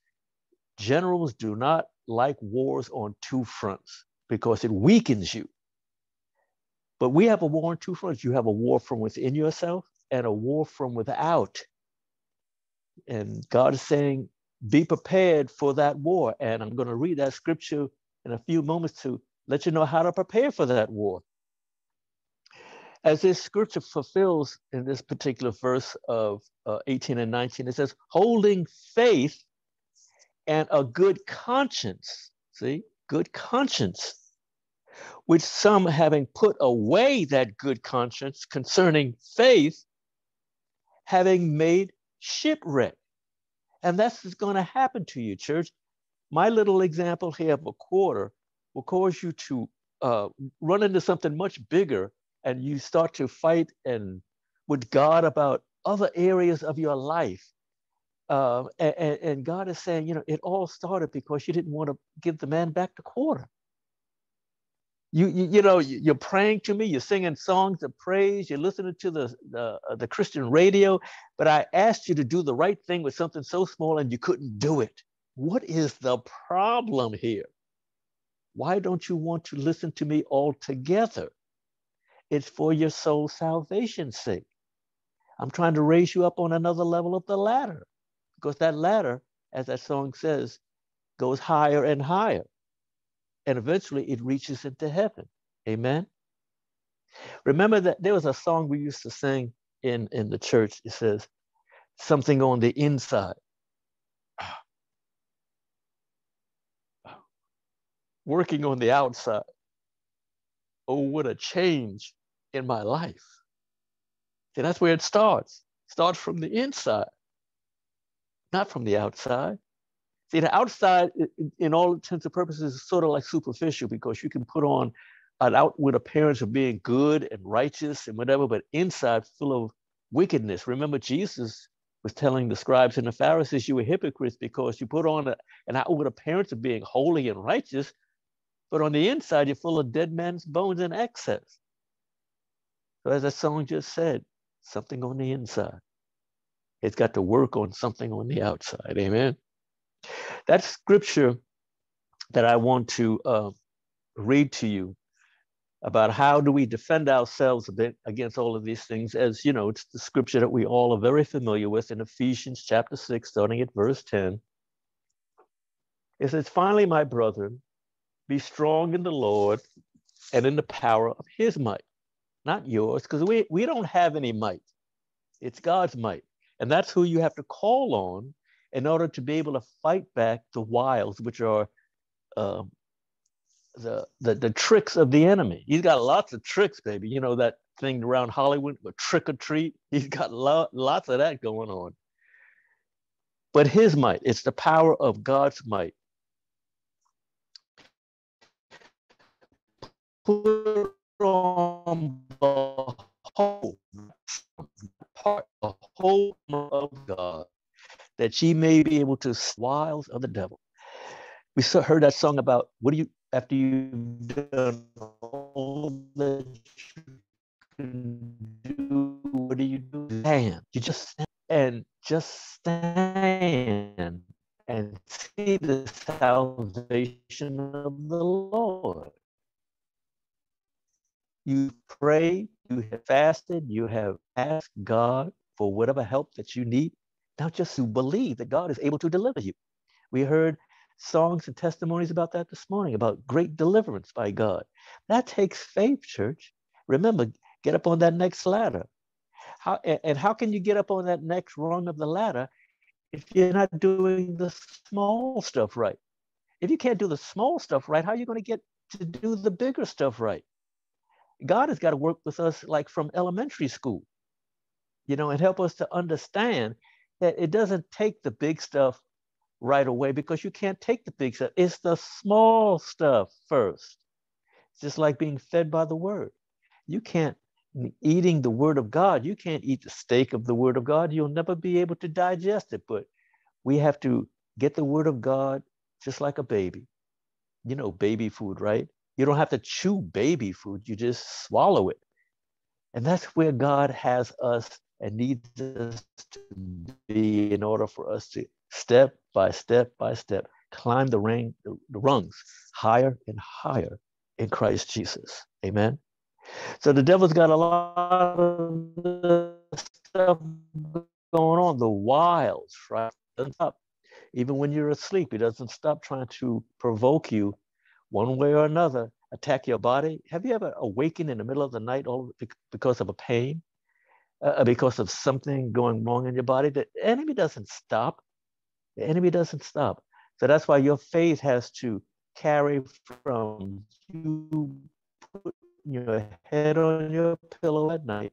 generals do not like wars on two fronts because it weakens you. But we have a war on two fronts. You have a war from within yourself and a war from without. And God is saying, be prepared for that war. And I'm going to read that scripture in a few moments to let you know how to prepare for that war. As this scripture fulfills in this particular verse of uh, 18 and 19, it says, holding faith and a good conscience, see, good conscience, which some having put away that good conscience concerning faith, having made shipwreck. And that's going to happen to you, church. My little example here of a quarter will cause you to uh, run into something much bigger and you start to fight and with God about other areas of your life. Uh, and, and, God is saying, you know, it all started because you didn't want to give the man back the quarter. You, you, you know, you're praying to me, you're singing songs of praise, you're listening to the, the, uh, the Christian radio, but I asked you to do the right thing with something so small and you couldn't do it. What is the problem here? Why don't you want to listen to me altogether? It's for your soul salvation's sake. I'm trying to raise you up on another level of the ladder because that ladder, as that song says, goes higher and higher. And eventually it reaches into heaven. Amen. Remember that there was a song we used to sing in, in the church. It says, something on the inside. Working on the outside. Oh, what a change in my life. See, that's where it starts. Starts from the inside, not from the outside. See, the outside, in all intents and purposes, is sort of like superficial because you can put on an outward appearance of being good and righteous and whatever, but inside full of wickedness. Remember, Jesus was telling the scribes and the Pharisees, you were hypocrites because you put on a, an outward appearance of being holy and righteous, but on the inside, you're full of dead man's bones and excess. So, as that song just said, something on the inside. It's got to work on something on the outside. Amen. That scripture that I want to uh, read to you about how do we defend ourselves against all of these things as you know it's the scripture that we all are very familiar with in ephesians chapter 6 starting at verse 10 it says finally my brethren be strong in the Lord and in the power of his might, not yours, because we, we don't have any might. It's God's might. And that's who you have to call on in order to be able to fight back the wiles, which are um, the, the the tricks of the enemy. He's got lots of tricks, baby. You know that thing around Halloween, a trick or treat. He's got lo- lots of that going on. But his might, it's the power of God's might. Put on the whole part, the whole of God, that she may be able to wiles of the devil. We heard that song about what do you after you've done all that you can do, what do you do? Stand. You just stand and just stand and see the salvation of the Lord. You pray, you have fasted, you have asked God for whatever help that you need. Now just to believe that God is able to deliver you. We heard songs and testimonies about that this morning about great deliverance by God. That takes faith, church. Remember, get up on that next ladder. How, and how can you get up on that next rung of the ladder if you're not doing the small stuff right? If you can't do the small stuff right, how are you going to get to do the bigger stuff right? God has got to work with us like from elementary school, you know, and help us to understand that it doesn't take the big stuff right away because you can't take the big stuff. It's the small stuff first. It's just like being fed by the word. You can't eating the word of God, you can't eat the steak of the word of God. You'll never be able to digest it. But we have to get the word of God just like a baby. You know, baby food, right? You don't have to chew baby food, you just swallow it. And that's where God has us and needs us to be in order for us to step by step by step climb the ring, the, rungs higher and higher in Christ Jesus. Amen. So the devil's got a lot of stuff going on, the wiles, right? Even when you're asleep, he doesn't stop trying to provoke you one way or another, attack your body. Have you ever awakened in the middle of the night all because of a pain, uh, because of something going wrong in your body? The enemy doesn't stop. The enemy doesn't stop. So that's why your faith has to carry from you put your head on your pillow at night,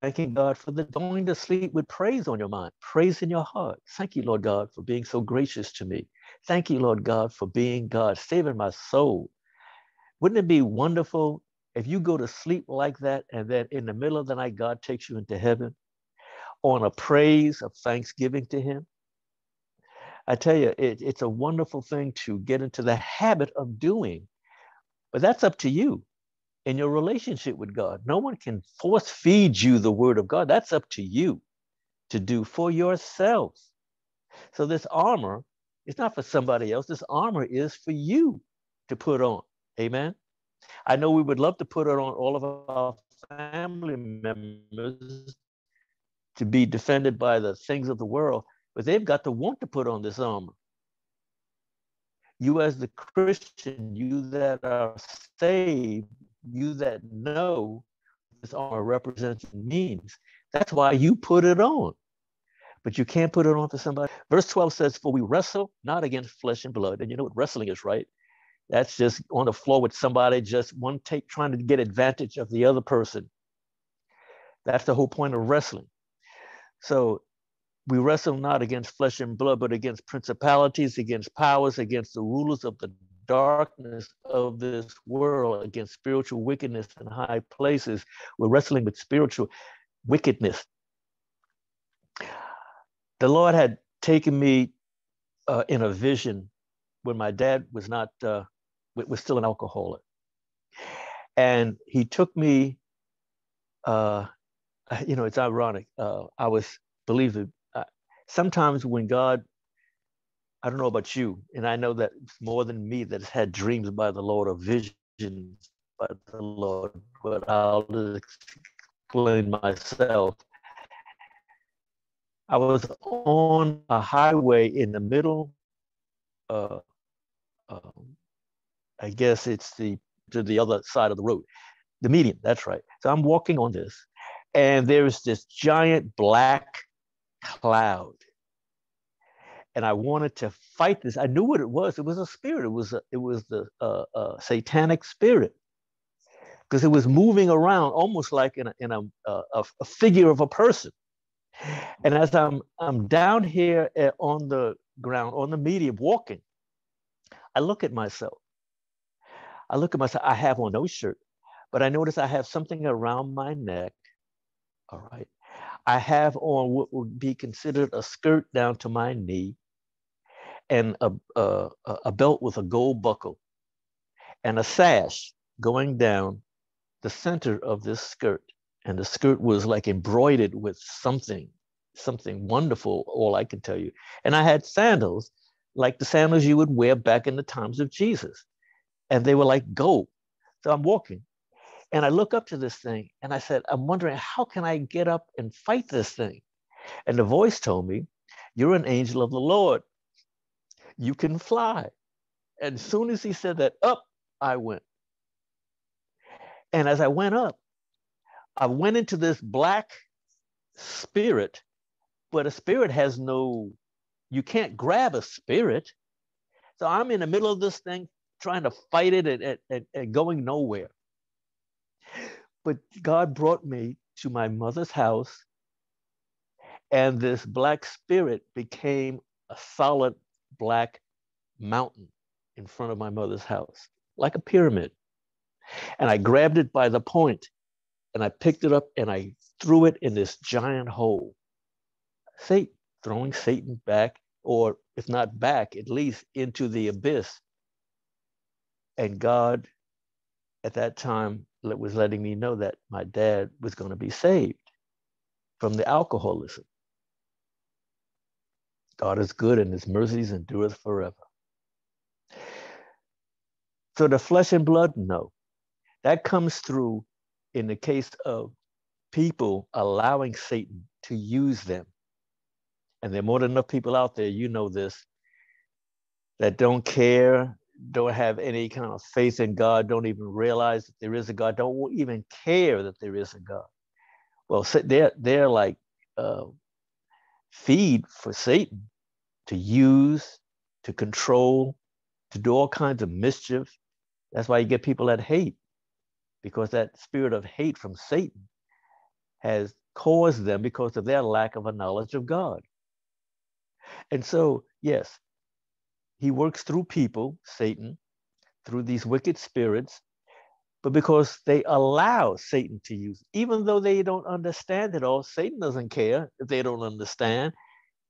thanking God for the going to sleep with praise on your mind, praise in your heart. Thank you, Lord God, for being so gracious to me. Thank you, Lord God, for being God, saving my soul. Wouldn't it be wonderful if you go to sleep like that and then in the middle of the night, God takes you into heaven on a praise of thanksgiving to Him? I tell you, it, it's a wonderful thing to get into the habit of doing, but that's up to you in your relationship with God. No one can force feed you the word of God. That's up to you to do for yourself. So this armor is not for somebody else. This armor is for you to put on. Amen. I know we would love to put it on all of our family members to be defended by the things of the world, but they've got to want to put on this armor. You, as the Christian, you that are saved, you that know this armor represents means. That's why you put it on. But you can't put it on for somebody. Verse 12 says, For we wrestle not against flesh and blood. And you know what wrestling is, right? That's just on the floor with somebody, just one take trying to get advantage of the other person. That's the whole point of wrestling. So we wrestle not against flesh and blood, but against principalities, against powers, against the rulers of the darkness of this world, against spiritual wickedness in high places. We're wrestling with spiritual wickedness. The Lord had taken me uh, in a vision when my dad was not, uh, was still an alcoholic. And he took me, uh, you know, it's ironic. Uh, I was, believe it, sometimes when God I don't know about you, and I know that more than me that has had dreams by the Lord or visions by the Lord, but I'll explain myself. I was on a highway in the middle. Uh, uh, I guess it's the to the other side of the road. The median, that's right. So I'm walking on this, and there's this giant black cloud. And I wanted to fight this. I knew what it was. It was a spirit. It was a, it was the uh, uh, satanic spirit because it was moving around almost like in a, in a, a, a figure of a person. And as I'm I'm down here at, on the ground on the median walking, I look at myself. I look at myself. I have on no shirt, but I notice I have something around my neck. All right. I have on what would be considered a skirt down to my knee and a, a, a belt with a gold buckle and a sash going down the center of this skirt. And the skirt was like embroidered with something, something wonderful, all I can tell you. And I had sandals, like the sandals you would wear back in the times of Jesus. And they were like gold. So I'm walking and I look up to this thing and I said, I'm wondering, how can I get up and fight this thing? And the voice told me, You're an angel of the Lord you can fly. And as soon as he said that, up I went. And as I went up, I went into this black spirit, but a spirit has no, you can't grab a spirit. So I'm in the middle of this thing trying to fight it and, and, and going nowhere. But God brought me to my mother's house, and this black spirit became a solid black mountain in front of my mother's house, like a pyramid. And I grabbed it by the point and I picked it up and I threw it in this giant hole. Satan, throwing Satan back, or if not back, at least into the abyss. And God, at that time, was letting me know that my dad was going to be saved from the alcoholism. God is good and his mercies endureth forever. So the flesh and blood, no. That comes through in the case of people allowing Satan to use them. And there are more than enough people out there, you know this, that don't care, don't have any kind of faith in God, don't even realize that there is a God, don't even care that there is a God. Well, they're, they're like uh, feed for Satan to use, to control, to do all kinds of mischief. That's why you get people that hate, because that spirit of hate from Satan has caused them because of their lack of a knowledge of God. And so, yes, he works through people, Satan, through these wicked spirits, but because they allow Satan to use, even though they don't understand it all, Satan doesn't care if they don't understand.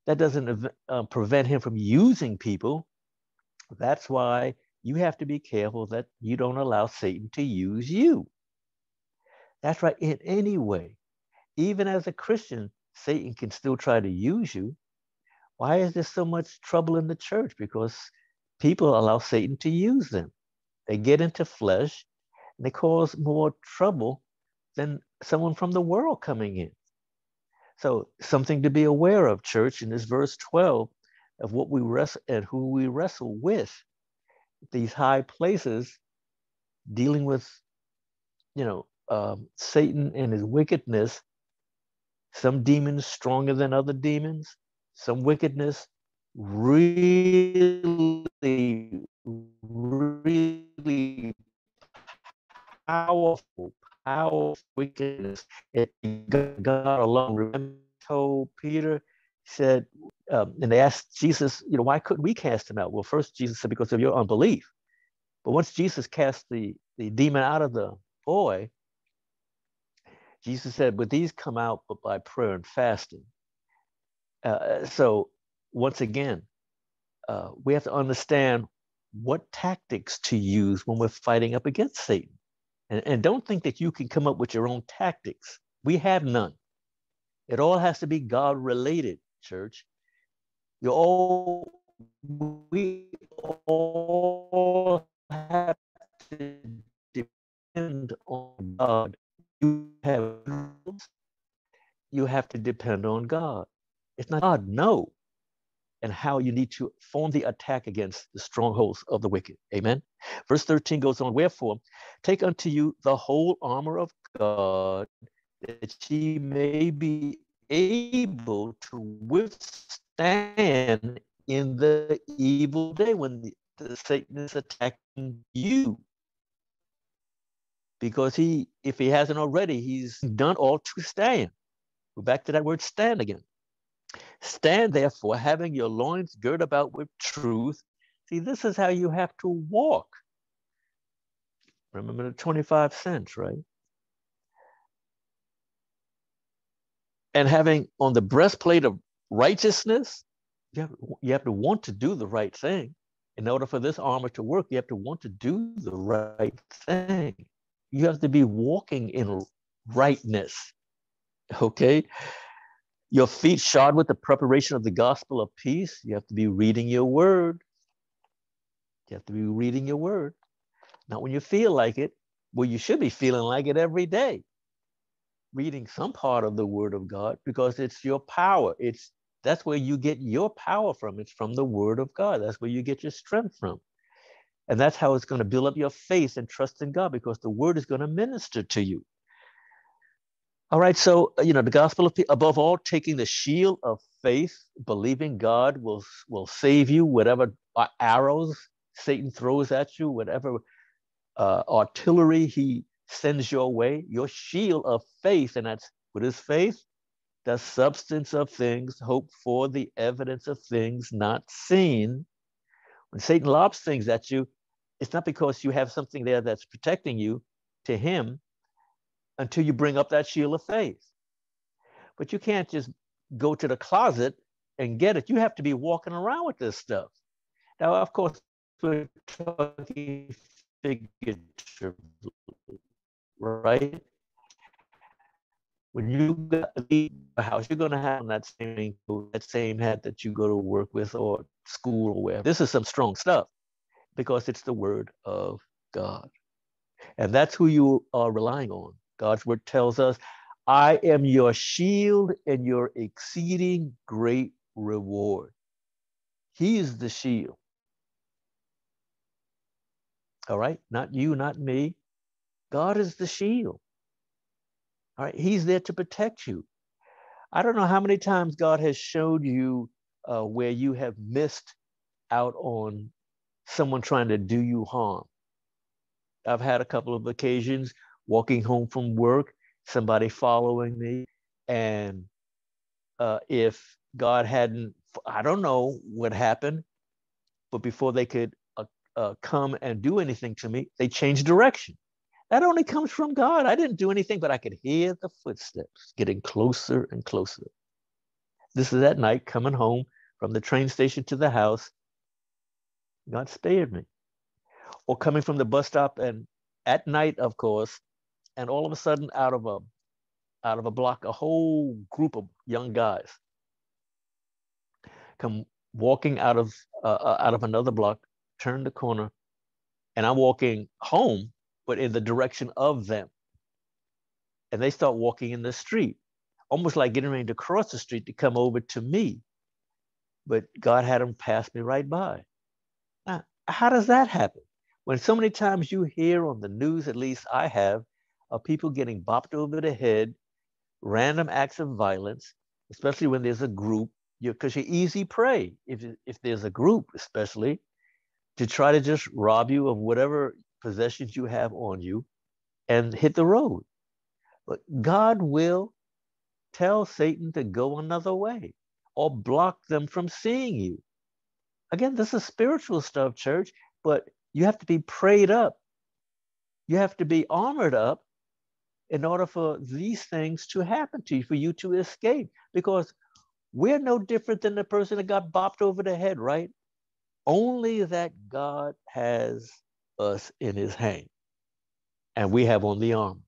That doesn't uh, prevent him from using people. That's why you have to be careful that you don't allow Satan to use you. That's right, in any way. Even as a Christian, Satan can still try to use you. Why is there so much trouble in the church? Because people allow Satan to use them. They get into flesh and they cause more trouble than someone from the world coming in. So something to be aware of, church, in this verse 12 of what we wrestle and who we wrestle with. These high places dealing with, you know, um, Satan and his wickedness. Some demons stronger than other demons. Some wickedness really, really powerful, powerful wickedness. It, God alone. Remember, told Peter, said, um, and they asked Jesus, you know, why couldn't we cast him out? Well, first Jesus said, because of your unbelief. But once Jesus cast the, the demon out of the boy, Jesus said, but these come out but by prayer and fasting. Uh, so once again, uh, we have to understand what tactics to use when we're fighting up against Satan. And, and don't think that you can come up with your own tactics. We have none. It all has to be God related, church. You all, we all have to depend on God. You have, you have to depend on God. It's not God, no. and how you need to form the attack against the strongholds of the wicked. Amen. Verse 13 goes on, Wherefore, take unto you the whole armor of God, that ye may be able to withstand in the evil day when the, the Satan is attacking you. Because he, if he hasn't already, he's done all to stand. We're back to that word stand again. Stand therefore, having your loins girt about with truth. See, this is how you have to walk. Remember the 25 cents, right? And having on the breastplate of righteousness, you have, you have to want to do the right thing. In order for this armor to work, you have to want to do the right thing. You have to be walking in rightness. Okay? Your feet shod with the preparation of the gospel of peace. You have to be reading your word. You have to be reading your word. Not when you feel like it. Well, you should be feeling like it every day. Reading some part of the word of God because it's your power. It's that's where you get your power from. It's from the word of God. That's where you get your strength from. And that's how it's going to build up your faith and trust in God because the word is going to minister to you. All right, so you know the gospel of above all, taking the shield of faith, believing God will will save you, whatever arrows Satan throws at you, whatever uh, artillery he sends your way, your shield of faith, and that's what is faith, the substance of things hoped for, the evidence of things not seen. When Satan lobs things at you, it's not because you have something there that's protecting you. To him, until you bring up that shield of faith. But you can't just go to the closet and get it. You have to be walking around with this stuff. Now, of course, we're talking figuratively, right? When you leave the house, you're going to have that same that same hat that you go to work with or school or wherever. This is some strong stuff because it's the word of God. And that's who you are relying on. God's word tells us, I am your shield and your exceeding great reward. He is the shield. All right, not you, not me. God is the shield. All right, He's there to protect you. I don't know how many times God has showed you uh, where you have missed out on someone trying to do you harm. I've had a couple of occasions walking home from work, somebody following me. And uh, if God hadn't, I don't know what happened, but before they could uh, uh, come and do anything to me, they changed direction. That only comes from God. I didn't do anything, but I could hear the footsteps getting closer and closer. This is at night coming home from the train station to the house. God spared me. Or coming from the bus stop and at night, of course, and all of a sudden out of a out of a block a whole group of young guys come walking out of uh, uh, out of another block turn the corner and i'm walking home but in the direction of them. And they start walking in the street almost like getting ready to cross the street to come over to me. But god had them pass me right by. Now how does that happen? When so many times you hear on the news at least i have of people getting bopped over the head, random acts of violence, especially when there's a group, because you, are easy prey if, if there's a group, especially to try to just rob you of whatever possessions you have on you and hit the road. But God will tell Satan to go another way or block them from seeing you. Again, this is spiritual stuff, church, but you have to be prayed up. You have to be armored up in order for these things to happen to you, for you to escape. Because we're no different than the person that got bopped over the head, right? Only that God has us in his hand. And we have on the arm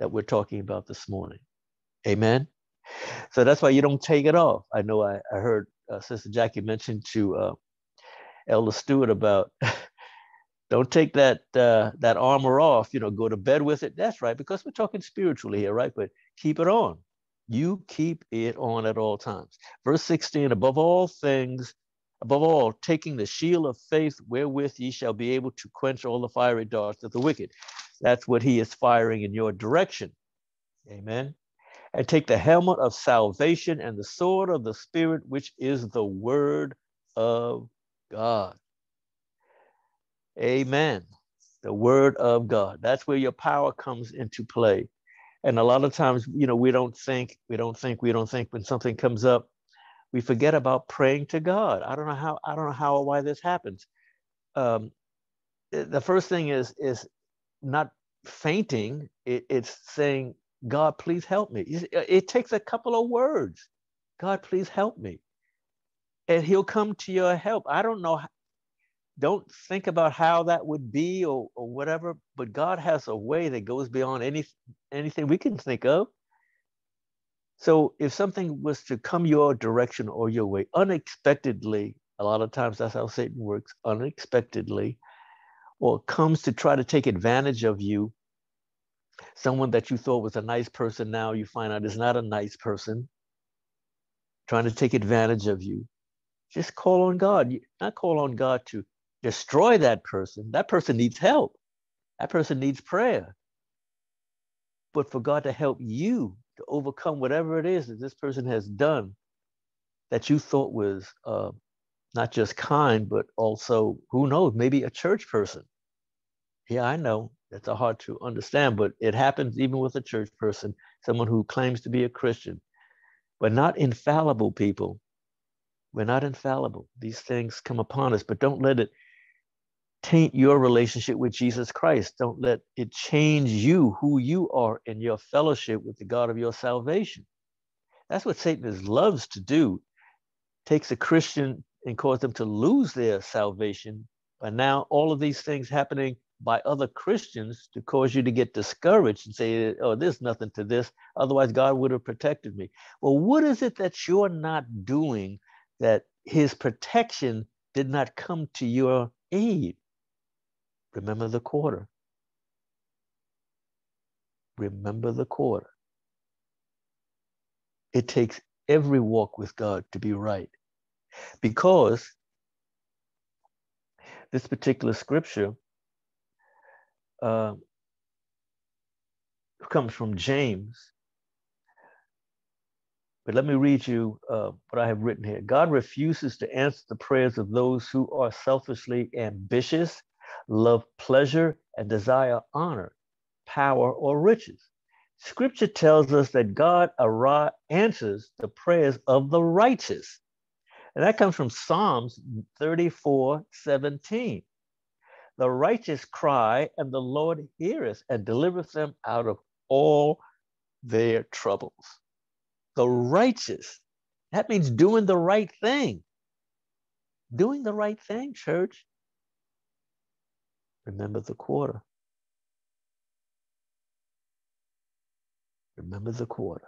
that we're talking about this morning. Amen. So that's why you don't take it off. I know I, I heard uh, Sister Jackie mention to uh, Elder Stewart about don't take that uh, that armor off you know go to bed with it that's right because we're talking spiritually here right but keep it on You keep it on at all times. Verse 16, above all things, above all, taking the shield of faith wherewith ye shall be able to quench all the fiery darts of the wicked. That's what he is firing in your direction. Amen. And take the helmet of salvation and the sword of the Spirit, which is the word of God. Amen. The word of God. That's where your power comes into play. And a lot of times, you know, we don't think, we don't think, we don't think when something comes up, we forget about praying to God. I don't know how, I don't know how or why this happens. Um, the first thing is is not fainting. It, it's saying, God, please help me. It takes a couple of words. God, please help me. And he'll come to your help. I don't know don't think about how that would be or, or whatever, but God has a way that goes beyond any anything we can think of. So if something was to come your direction or your way unexpectedly, a lot of times that's how Satan works, unexpectedly, or comes to try to take advantage of you, someone that you thought was a nice person now you find out is not a nice person, trying to take advantage of you. Just call on God. Not call on God to destroy that person, that person needs help. That person needs prayer. But for God to help you to overcome whatever it is that this person has done that you thought was uh, not just kind, but also, who knows, maybe a church person. Yeah, I know that's hard to understand, but it happens even with a church person, someone who claims to be a Christian, but not infallible people. We're not infallible. These things come upon us, but don't let it taint your relationship with Jesus Christ. Don't let it change you, who you are in your fellowship with the God of your salvation. That's what Satan is, loves to do. Takes a Christian and cause them to lose their salvation. But now all of these things happening by other Christians to cause you to get discouraged and say, oh, there's nothing to this. Otherwise, God would have protected me. Well, what is it that you're not doing that his protection did not come to your aid? Remember the quarter. Remember the quarter. It takes every walk with God to be right. Because this particular scripture uh, comes from James. But let me read you uh, what I have written here. God refuses to answer the prayers of those who are selfishly ambitious love pleasure, and desire honor, power, or riches. Scripture tells us that God answers the prayers of the righteous. And that comes from Psalms 34 17. The righteous cry, and the Lord heareth and delivereth them out of all their troubles. The righteous, that means doing the right thing. Doing the right thing, church. Remember the quarter. Remember the quarter.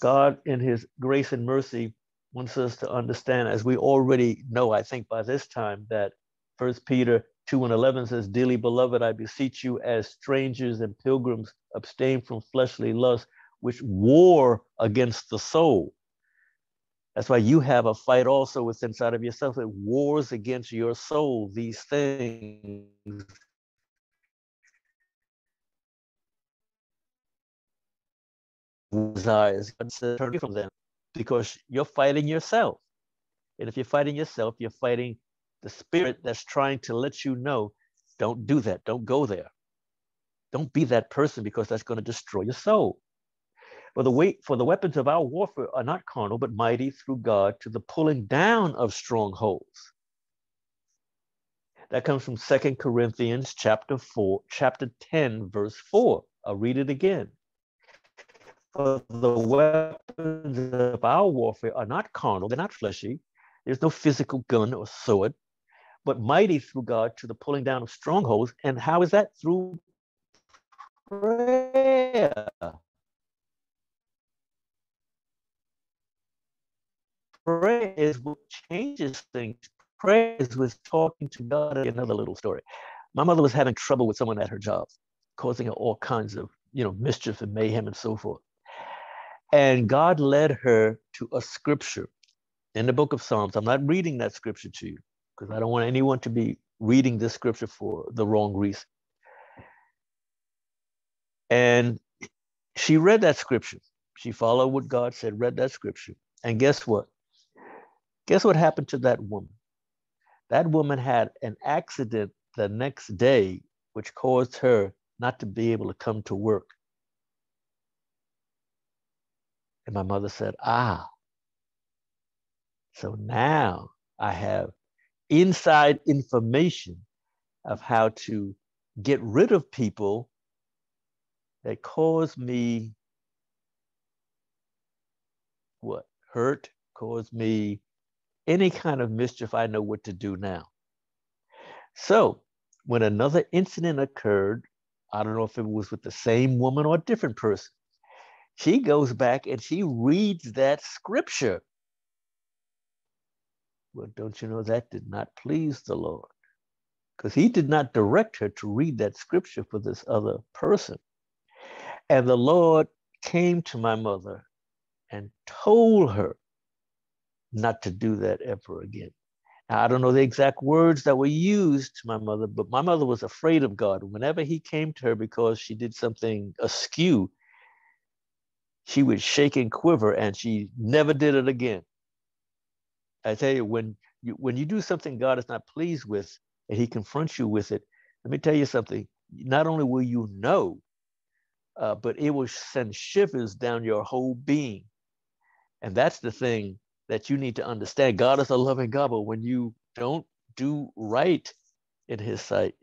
God, in His grace and mercy, wants us to understand, as we already know, I think by this time, that First Peter 2 and 11 says, Dearly beloved, I beseech you, as strangers and pilgrims, abstain from fleshly lusts, which war against the soul. That's why you have a fight also with inside of yourself that wars against your soul, these things. Desires, turn from them because you're fighting yourself. And if you're fighting yourself, you're fighting the spirit that's trying to let you know don't do that, don't go there. Don't be that person because that's going to destroy your soul. For the for the weapons of our warfare are not carnal, but mighty through God to the pulling down of strongholds. That comes from Second Corinthians chapter 4, chapter 10, verse 4. I'll read it again. For the weapons of our warfare are not carnal, they're not fleshy. There's no physical gun or sword, but mighty through God to the pulling down of strongholds. And how is that? Through prayer. Prayer is what changes things. Prayer is with talking to God. Another little story. My mother was having trouble with someone at her job, causing her all kinds of, you know, mischief and mayhem and so forth. And God led her to a scripture in the book of Psalms. I'm not reading that scripture to you because I don't want anyone to be reading this scripture for the wrong reason. And she read that scripture. She followed what God said, read that scripture. And guess what? Guess what happened to that woman? That woman had an accident the next day, which caused her not to be able to come to work. And my mother said, Ah, so now I have inside information of how to get rid of people that cause me what hurt, cause me any kind of mischief. I know what to do now. So when another incident occurred, I don't know if it was with the same woman or a different person, she goes back and she reads that scripture. Well, don't you know that did not please the Lord? Because he did not direct her to read that scripture for this other person. And the Lord came to my mother and told her not to do that ever again. Now, I don't know the exact words that were used to my mother, but my mother was afraid of God. Whenever he came to her because she did something askew, she would shake and quiver, and she never did it again. I tell you, when you when you do something God is not pleased with, and He confronts you with it, let me tell you something. Not only will you know, uh, but it will send shivers down your whole being, and that's the thing that you need to understand. God is a loving God, but when you don't do right in His sight,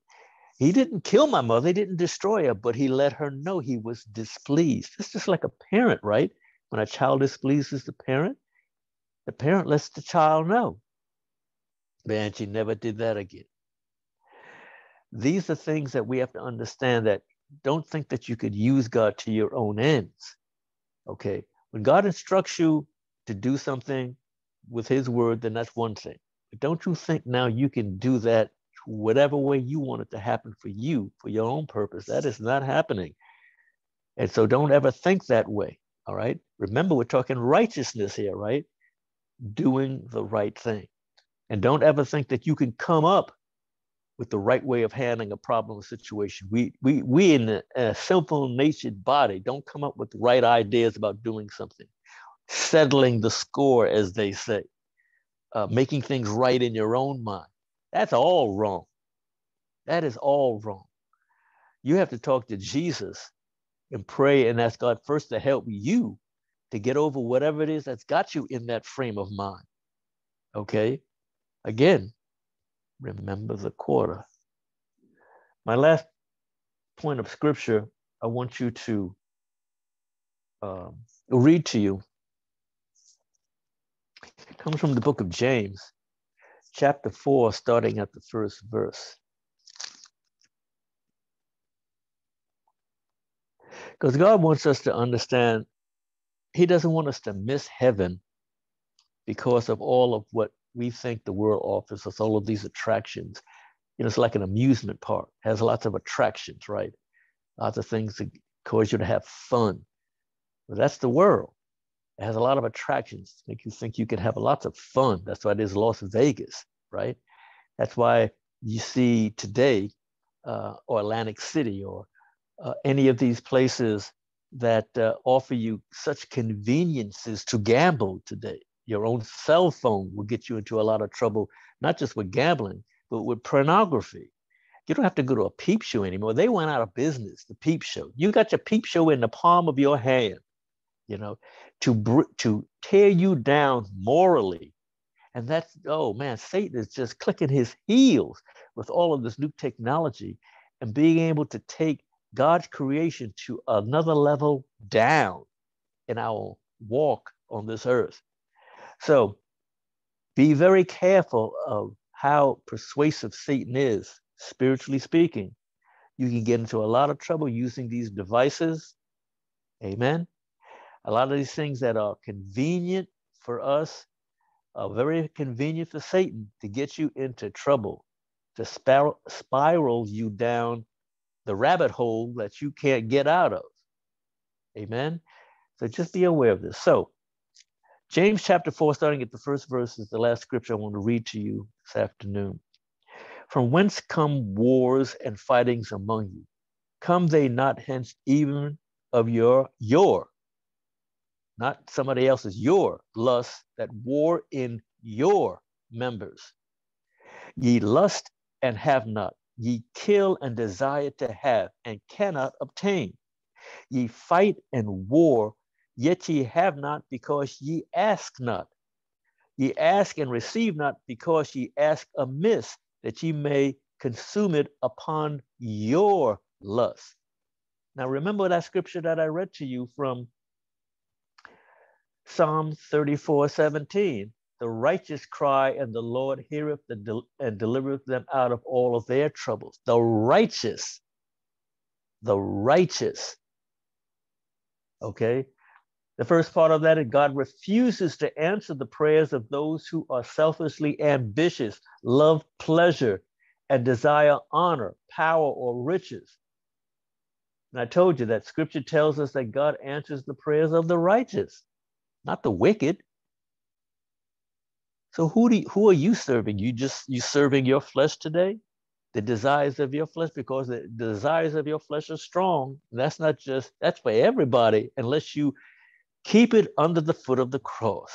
He didn't kill my mother, He didn't destroy her, but He let her know He was displeased. It's just like a parent, right? When a child displeases the parent, the parent lets the child know. Man, she never did that again. These are things that we have to understand that don't think that you could use God to your own ends. Okay. When God instructs you to do something with his word, then that's one thing. But don't you think now you can do that whatever way you want it to happen for you, for your own purpose? That is not happening. And so don't ever think that way. All right. Remember, we're talking righteousness here, right? doing the right thing. And don't ever think that you can come up with the right way of handling a problem or situation. We, we, we in a, a simple natured body don't come up with the right ideas about doing something, settling the score, as they say, uh, making things right in your own mind. That's all wrong. That is all wrong. You have to talk to Jesus and pray and ask God first to help you to get over whatever it is that's got you in that frame of mind. Okay? Again, remember the quarter. My last point of scripture, I want you to um, read to you. Comes from the book of James, chapter 4, starting at the first verse. Because God wants us to understand he doesn't want us to miss heaven because of all of what we think the world offers us, all of these attractions. You know, it's like an amusement park, it has lots of attractions, right? Lots of things that cause you to have fun. But that's the world. It has a lot of attractions to make you think you can have lots of fun. That's why is Las Vegas, right? That's why you see today, uh, or Atlantic City, or uh, any of these places that uh, offer you such conveniences to gamble today. Your own cell phone will get you into a lot of trouble, not just with gambling, but with pornography. You don't have to go to a peep show anymore. They went out of business, the peep show. You got your peep show in the palm of your hand, you know, to, br- to tear you down morally. And that's, oh man, Satan is just clicking his heels with all of this new technology and being able to take God's creation to another level down in our walk on this earth. So be very careful of how persuasive Satan is, spiritually speaking. You can get into a lot of trouble using these devices. Amen. A lot of these things that are convenient for us are very convenient for Satan to get you into trouble, to spiral, spiral you down the rabbit hole that you can't get out of. Amen. So just be aware of this. So, James chapter 4, starting at the first verse, is the last scripture I want to read to you this afternoon. From whence come wars and fightings among you? Come they not hence even of your, your, not somebody else's, your lust that war in your members? Ye lust and have not, ye kill and desire to have and cannot obtain. Ye fight and war Yet ye have not because ye ask not. Ye ask and receive not because ye ask amiss, that ye may consume it upon your lust. Now remember that scripture that I read to you from Psalm 34 17. The righteous cry, and the Lord heareth the del- and delivereth them out of all of their troubles. The righteous, the righteous. Okay, the first part of that is God refuses to answer the prayers of those who are selfishly ambitious, love pleasure, and desire honor, power, or riches. And I told you that scripture tells us that God answers the prayers of the righteous, not the wicked. So who do you, who are you serving? You just you serving your flesh today? The desires of your flesh, because the desires of your flesh are strong. That's not just that's for everybody, unless you Keep it under the foot of the cross.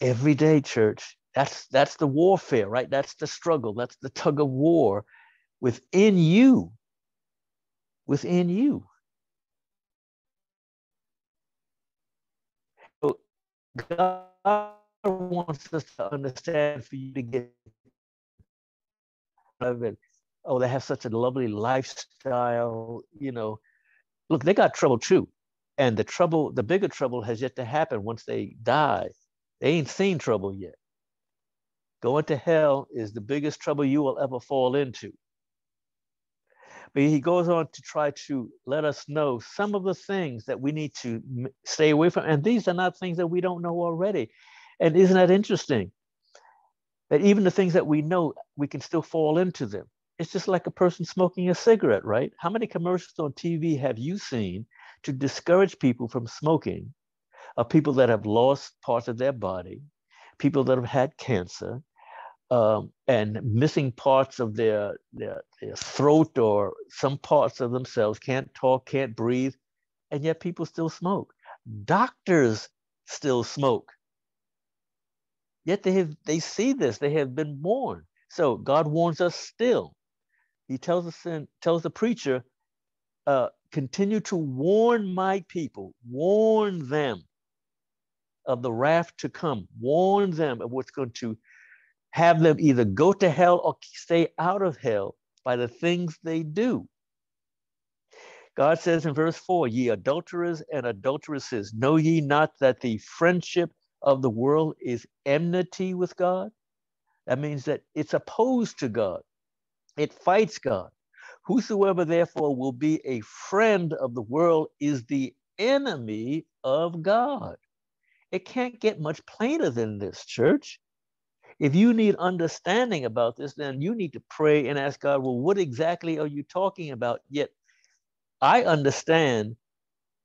Every day, church. That's that's the warfare, right? That's the struggle. That's the tug of war within you. Within you. God wants us to understand for you to get it. Oh, they have such a lovely lifestyle, you know look, they got trouble too. And the trouble, the bigger trouble has yet to happen once they die. They ain't seen trouble yet. Going to hell is the biggest trouble you will ever fall into. He goes on to try to let us know some of the things that we need to stay away from. And these are not things that we don't know already. And isn't that interesting? That even the things that we know, we can still fall into them it's just like a person smoking a cigarette, right? How many commercials on TV have you seen to discourage people from smoking? Of people that have lost parts of their body, people that have had cancer, um, and missing parts of their, their, their throat or some parts of themselves, can't talk, can't breathe, and yet people still smoke. Doctors still smoke. Yet they have they see this, they have been warned. So God warns us still he tells us in, tells the preacher, uh, continue to warn my people, warn them of the wrath to come, warn them of what's going to have them either go to hell or stay out of hell by the things they do. God says in verse 4 Ye adulterers and adulteresses, know ye not that the friendship of the world is enmity with God? That means that it's opposed to God. It fights God. Whosoever therefore will be a friend of the world is the enemy of God. It can't get much plainer than this, church. If you need understanding about this, then you need to pray and ask God, well, what exactly are you talking about? Yet I understand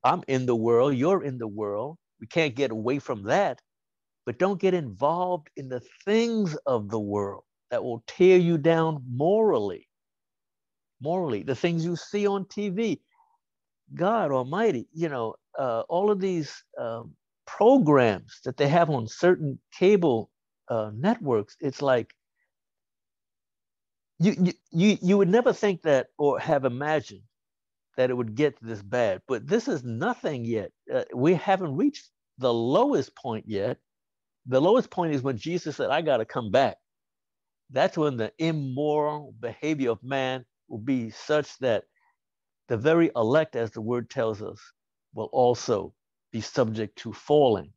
I'm in the world, you're in the world. We can't get away from that. But don't get involved in the things of the world that will tear you down morally. Morally, the things you see on TV. God Almighty, you know, uh, all of these um, programs that they have on certain cable uh, networks, it's like you, you you would never think that or have imagined that it would get this bad. But this is nothing yet. Uh, we haven't reached the lowest point yet. The lowest point is when Jesus said, "I got to come back." that's when the immoral behavior of man will be such that the very elect, as the word tells us, will also be subject to falling.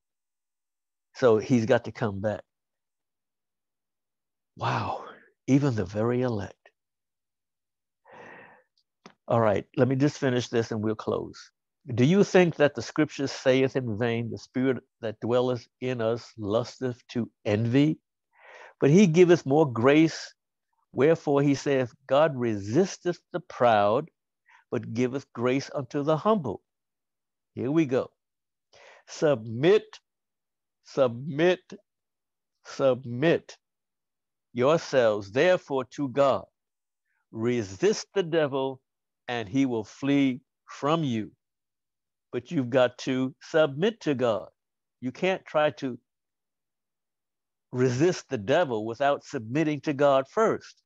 So he's got to come back. Wow, even the very elect. All right, let me just finish this and we'll close. Do you think that the scripture saith in vain, the spirit that dwelleth in us lusteth to envy? but he giveth more grace. Wherefore he saith, God resisteth the proud, but giveth grace unto the humble. Here we go. Submit, submit, submit yourselves, therefore, to God. Resist the devil, and he will flee from you. But you've got to submit to God. You can't try to resist the devil without submitting to God first,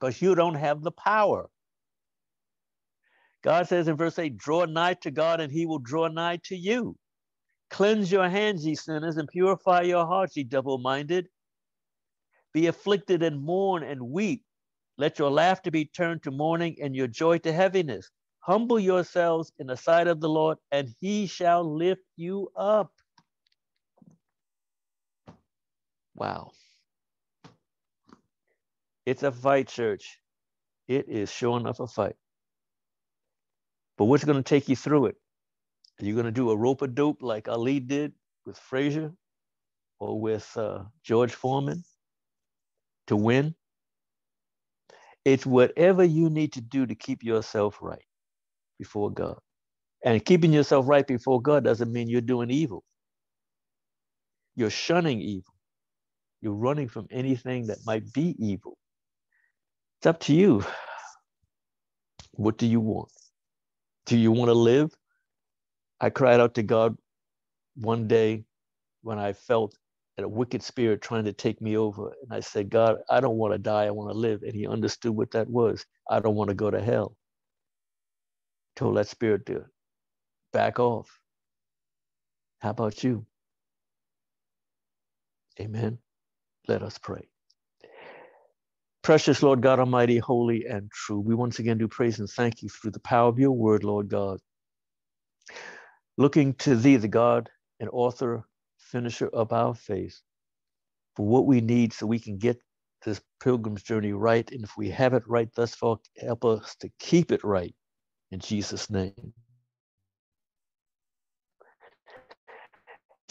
because you don't have the power. God says in verse 8, draw nigh to God, and he will draw nigh to you. Cleanse your hands, ye sinners, and purify your hearts, ye double minded. Be afflicted and mourn and weep. Let your laughter be turned to mourning and your joy to heaviness. Humble yourselves in the sight of the Lord, and he shall lift you up. Wow. It's a fight, church. It is sure enough a fight. But what's going to take you through it? Are you going to do a rope a dope like Ali did with Frazier or with uh, George Foreman to win? It's whatever you need to do to keep yourself right before God. And keeping yourself right before God doesn't mean you're doing evil. You're shunning evil. You're running from anything that might be evil. It's up to you. What do you want? Do you want to live? I cried out to God one day when I felt a wicked spirit trying to take me over. And I said, God, I don't want to die. I want to live. And he understood what that was. I don't want to go to hell. Told that spirit to back off. How about you? Amen. Let us pray. Precious Lord God Almighty, holy and true, we once again do praise and thank you through the power of your word, Lord God. Looking to thee, the God and author, finisher of our faith, for what we need so we can get this pilgrim's journey right. And if we have it right thus far, help us to keep it right in Jesus' name.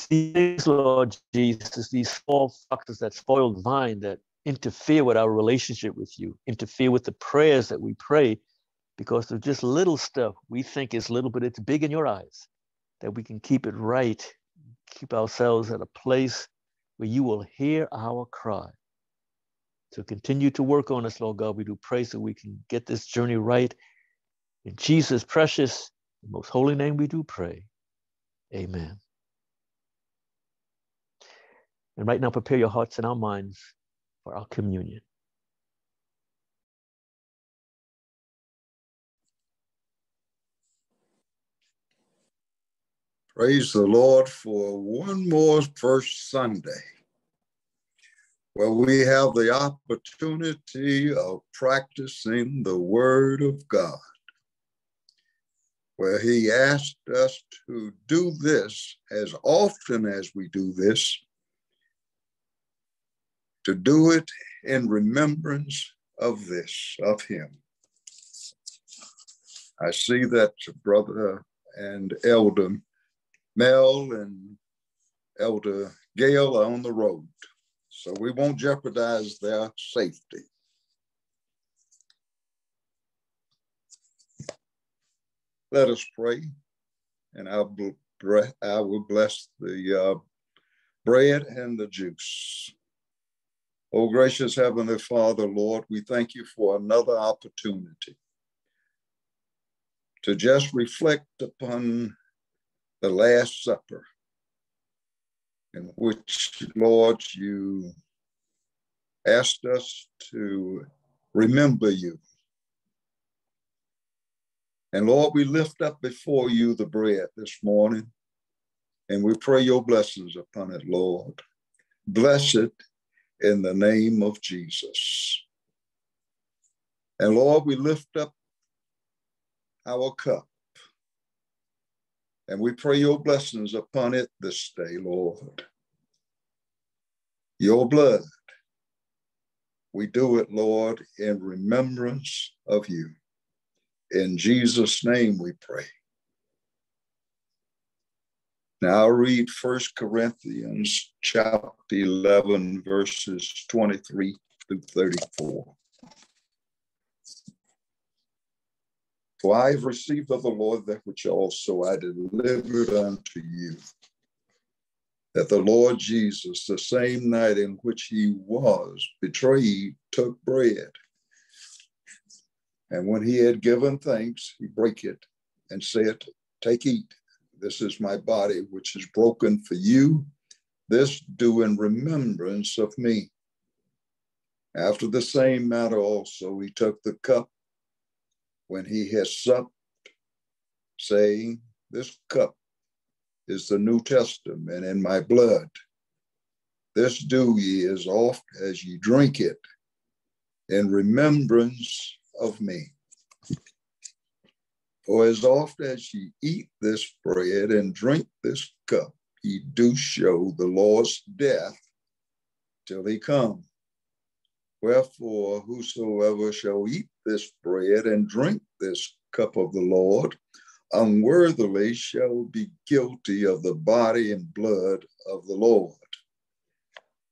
These, Lord Jesus, these small foxes that spoil the vine that interfere with our relationship with you, interfere with the prayers that we pray because of just little stuff we think is little, but it's big in your eyes, that we can keep it right, keep ourselves at a place where you will hear our cry. So continue to work on us, Lord God. We do pray so we can get this journey right. In Jesus' precious, most holy name, we do pray. Amen. And right now, prepare your hearts and our minds for our communion. Praise the Lord for one more first Sunday where we have the opportunity of practicing the Word of God, where He asked us to do this as often as we do this to do it in remembrance of this, of him. I see that brother and elder Mel and elder Gail are on the road, so we won't jeopardize their safety. Let us pray, and I will bless the uh, bread and the juice. Oh, gracious Heavenly Father, Lord, we thank you for another opportunity to just reflect upon the Last Supper, in which, Lord, you asked us to remember you. And Lord, we lift up before you the bread this morning, and we pray your blessings upon it, Lord. Bless it in the name of Jesus. And Lord, we lift up our cup and we pray your blessings upon it this day, Lord. Your blood, we do it, Lord, in remembrance of you. In Jesus' name we pray. Now I'll read First Corinthians chapter 11, verses 23 through 34. For I have received of the Lord that which also I delivered unto you. That the Lord Jesus, the same night in which he was betrayed, took bread. And when he had given thanks, he brake it and said, Take, eat. This is my body, which is broken for you. This do in remembrance of me. After the same manner also, he took the cup when he has supped, saying, This cup is the New Testament in my blood. This do ye as oft as ye drink it in remembrance of me. For as oft as ye eat this bread and drink this cup, ye do show the Lord's death till he come. Wherefore, whosoever shall eat this bread and drink this cup of the Lord unworthily shall be guilty of the body and blood of the Lord.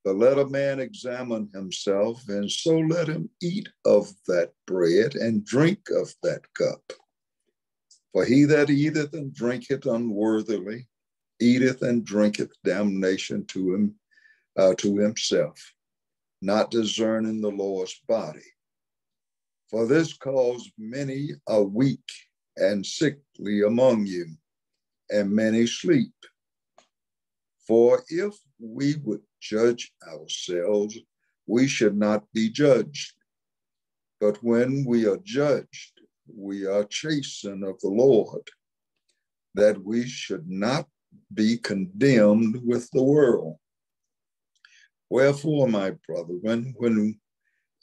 But let a man examine himself, and so let him eat of that bread and drink of that cup. For he that eateth and drinketh unworthily eateth and drinketh damnation to him uh, to himself, not discerning the Lord's body. For this cause many are weak and sickly among you, and many sleep. For if we would judge ourselves, we should not be judged. But when we are judged, we are chastened of the Lord, that we should not be condemned with the world. Wherefore, my brethren, when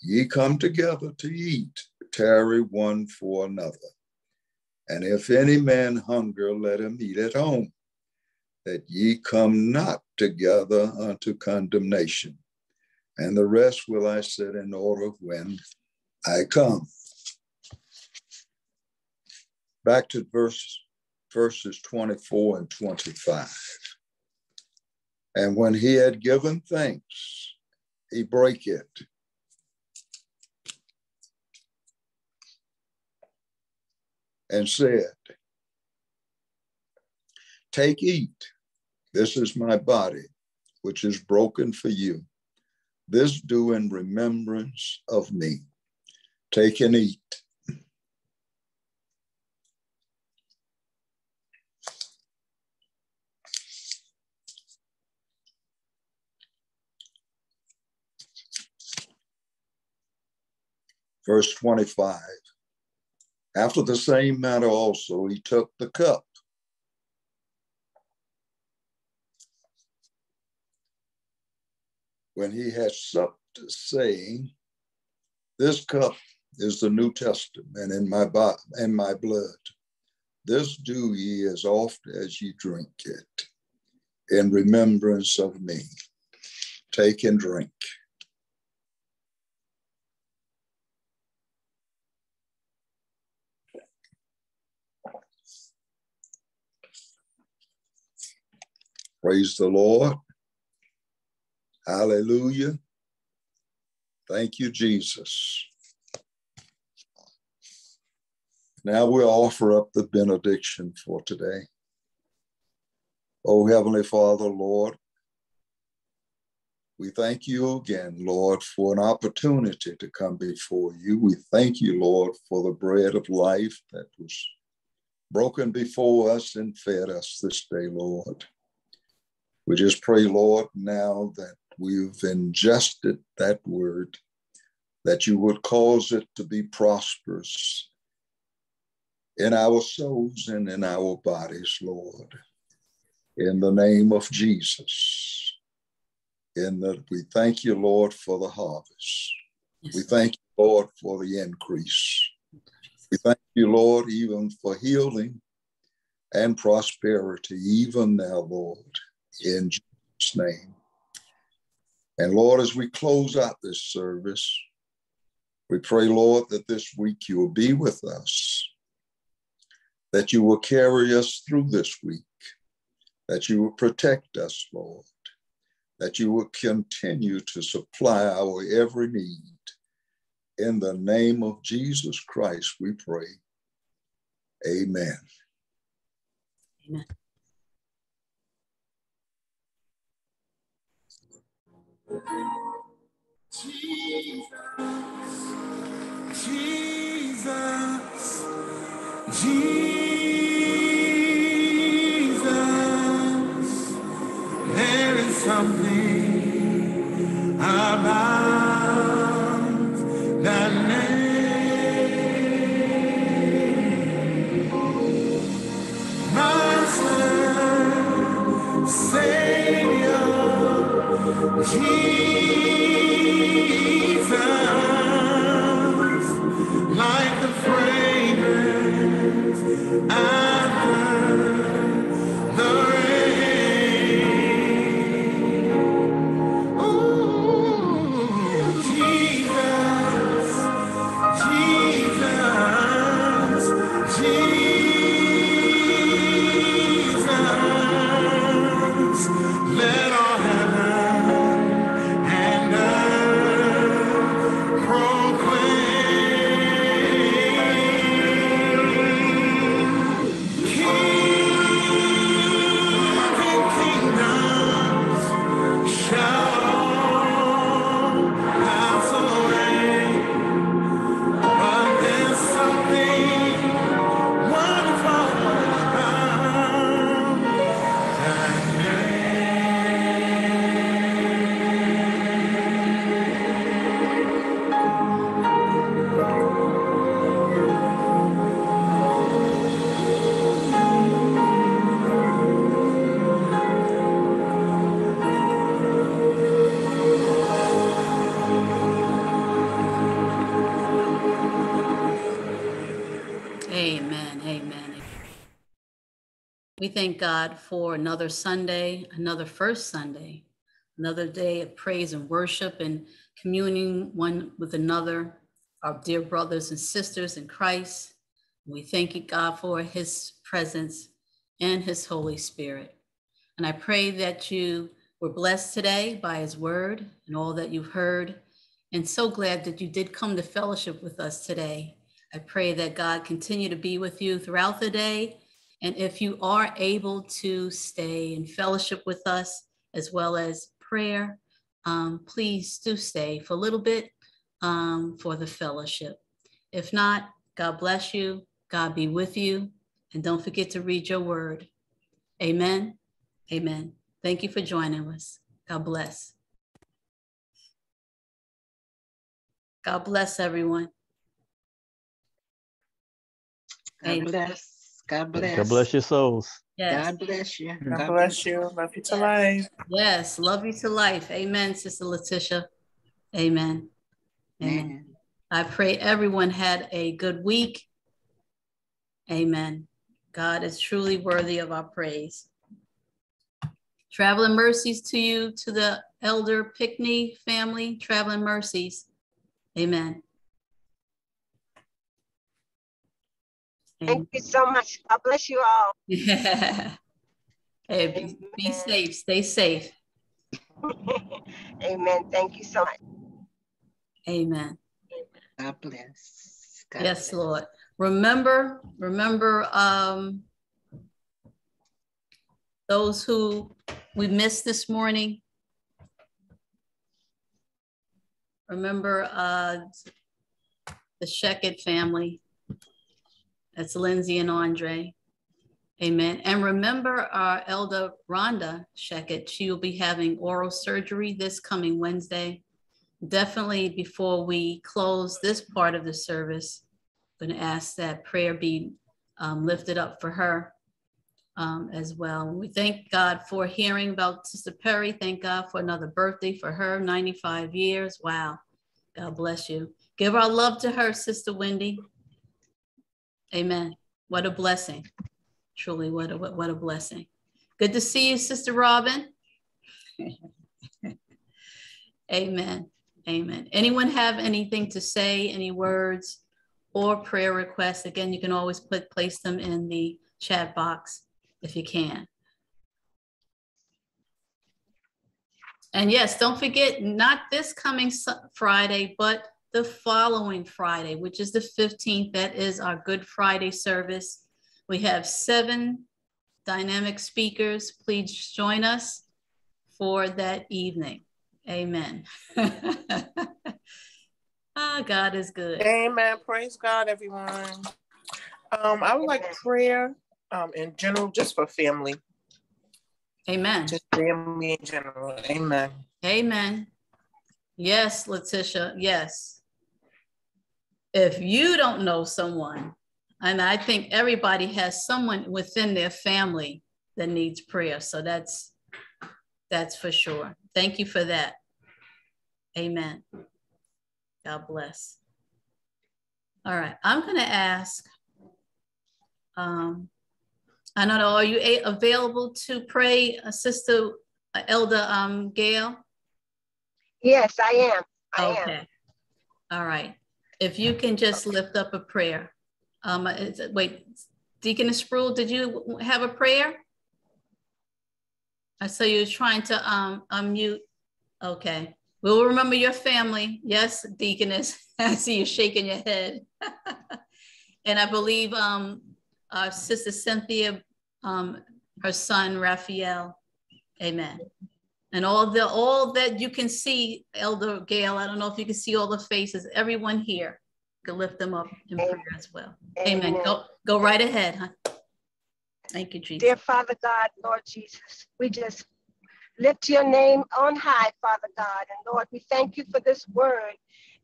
ye come together to eat, tarry one for another. And if any man hunger, let him eat at home, that ye come not together unto condemnation. And the rest will I set in order when I come back to verse, verses 24 and 25. And when he had given thanks, he brake it. And said, Take, eat. This is my body, which is broken for you. This do in remembrance of me. Take and eat. Verse 25. After the same manner also, he took the cup. When he had supped, saying, This cup is the New Testament in my body and my blood. This do ye as oft as ye drink it in remembrance of me. Take and drink. Praise the Lord. Hallelujah. Thank you, Jesus. Now we'll offer up the benediction for today. Oh, Heavenly Father, Lord, we thank you again, Lord, for an opportunity to come before you. We thank you, Lord, for the bread of life that was broken before us and fed us this day, Lord. We just pray, Lord, now that we've ingested that word, that you would cause it to be prosperous in our souls and in our bodies, Lord. In the name of Jesus. In that we thank you, Lord, for the harvest. Yes. We thank you, Lord, for the increase. We thank you, Lord, even for healing and prosperity, even now, Lord in Jesus' name. And Lord, as we close out this service, we pray, Lord, that this week you will be with us, that you will carry us through this week, that you will protect us, Lord, that you will continue to supply our every need. In the name of Jesus Christ, we pray. Amen. Amen. Jesus, Jesus, Jesus. there is something about Jesus, thank God for another Sunday, another first Sunday, another day of praise and worship and communing one with another, our dear brothers and sisters in Christ. We thank you, God, for his presence and his Holy Spirit. And I pray that you were blessed today by his word and all that you've heard. And so glad that you did come to fellowship with us today. I pray that God continue to be with you throughout the day. And if you are able to stay in fellowship with us as well as prayer, um, please do stay for a little bit um, for the fellowship. If not, God bless you. God be with you. And don't forget to read your word. Amen. Amen. Thank you for joining us. God bless. God bless everyone. God Amen. bless. God bless. God bless your souls. Yes. God bless you. God bless you. Love you to life. Yes. Love you to life. Amen, Sister Letitia. Amen. Amen. Amen. I pray everyone had a good week. Amen. God is truly worthy of our praise. Traveling mercies to you, to the elder Pickney family, traveling mercies. Amen. Thank you so much. God bless you all. Yeah. Hey, be, be safe. Stay safe. Amen. Thank you so much. Amen. God bless. God yes, bless. Lord. Remember, remember um, those who we missed this morning. Remember uh, the Sheckett family. That's Lindsay and Andre. Amen. And remember our elder Rhonda Sheckett. She will be having oral surgery this coming Wednesday. Definitely before we close this part of the service, I'm going to ask that prayer be um, lifted up for her um, as well. We thank God for hearing about Sister Perry. Thank God for another birthday for her, 95 years. Wow. God bless you. Give our love to her, Sister Wendy. Amen. What a blessing. Truly, what a, what, what a blessing. Good to see you, Sister Robin. Amen. Amen. Anyone have anything to say, any words or prayer requests? Again, you can always put place them in the chat box if you can. And yes, don't forget, not this coming Friday, but the following Friday, which is the 15th. That is our Good Friday service. We have seven dynamic speakers. Please join us for that evening. Amen. ah, God is good. Amen. Praise God, everyone. Um, I would like prayer um, in general, just for family. Amen. Just family in general. Amen. Amen. Yes, Letitia. Yes. If you don't know someone, and I think everybody has someone within their family that needs prayer. So that's that's for sure. Thank you for that. Amen. God bless. All right, I'm going to ask. Um, I don't know. Are you a- available to pray, uh, Sister uh, Elder um, Gail? Yes, I am. I okay. am. All right. If you can just lift up a prayer. Um, wait, Deaconess Sproul, did you have a prayer? I saw you trying to um, unmute. Okay. We'll remember your family. Yes, Deaconess. I see you shaking your head. and I believe um, sister Cynthia, um, her son Raphael. Amen. And all the all that you can see, Elder Gail. I don't know if you can see all the faces. Everyone here can lift them up in prayer as well. Amen. Amen. Go go right ahead. Huh? Thank you, Jesus. Dear Father God, Lord Jesus, we just lift your name on high, Father God. And Lord, we thank you for this word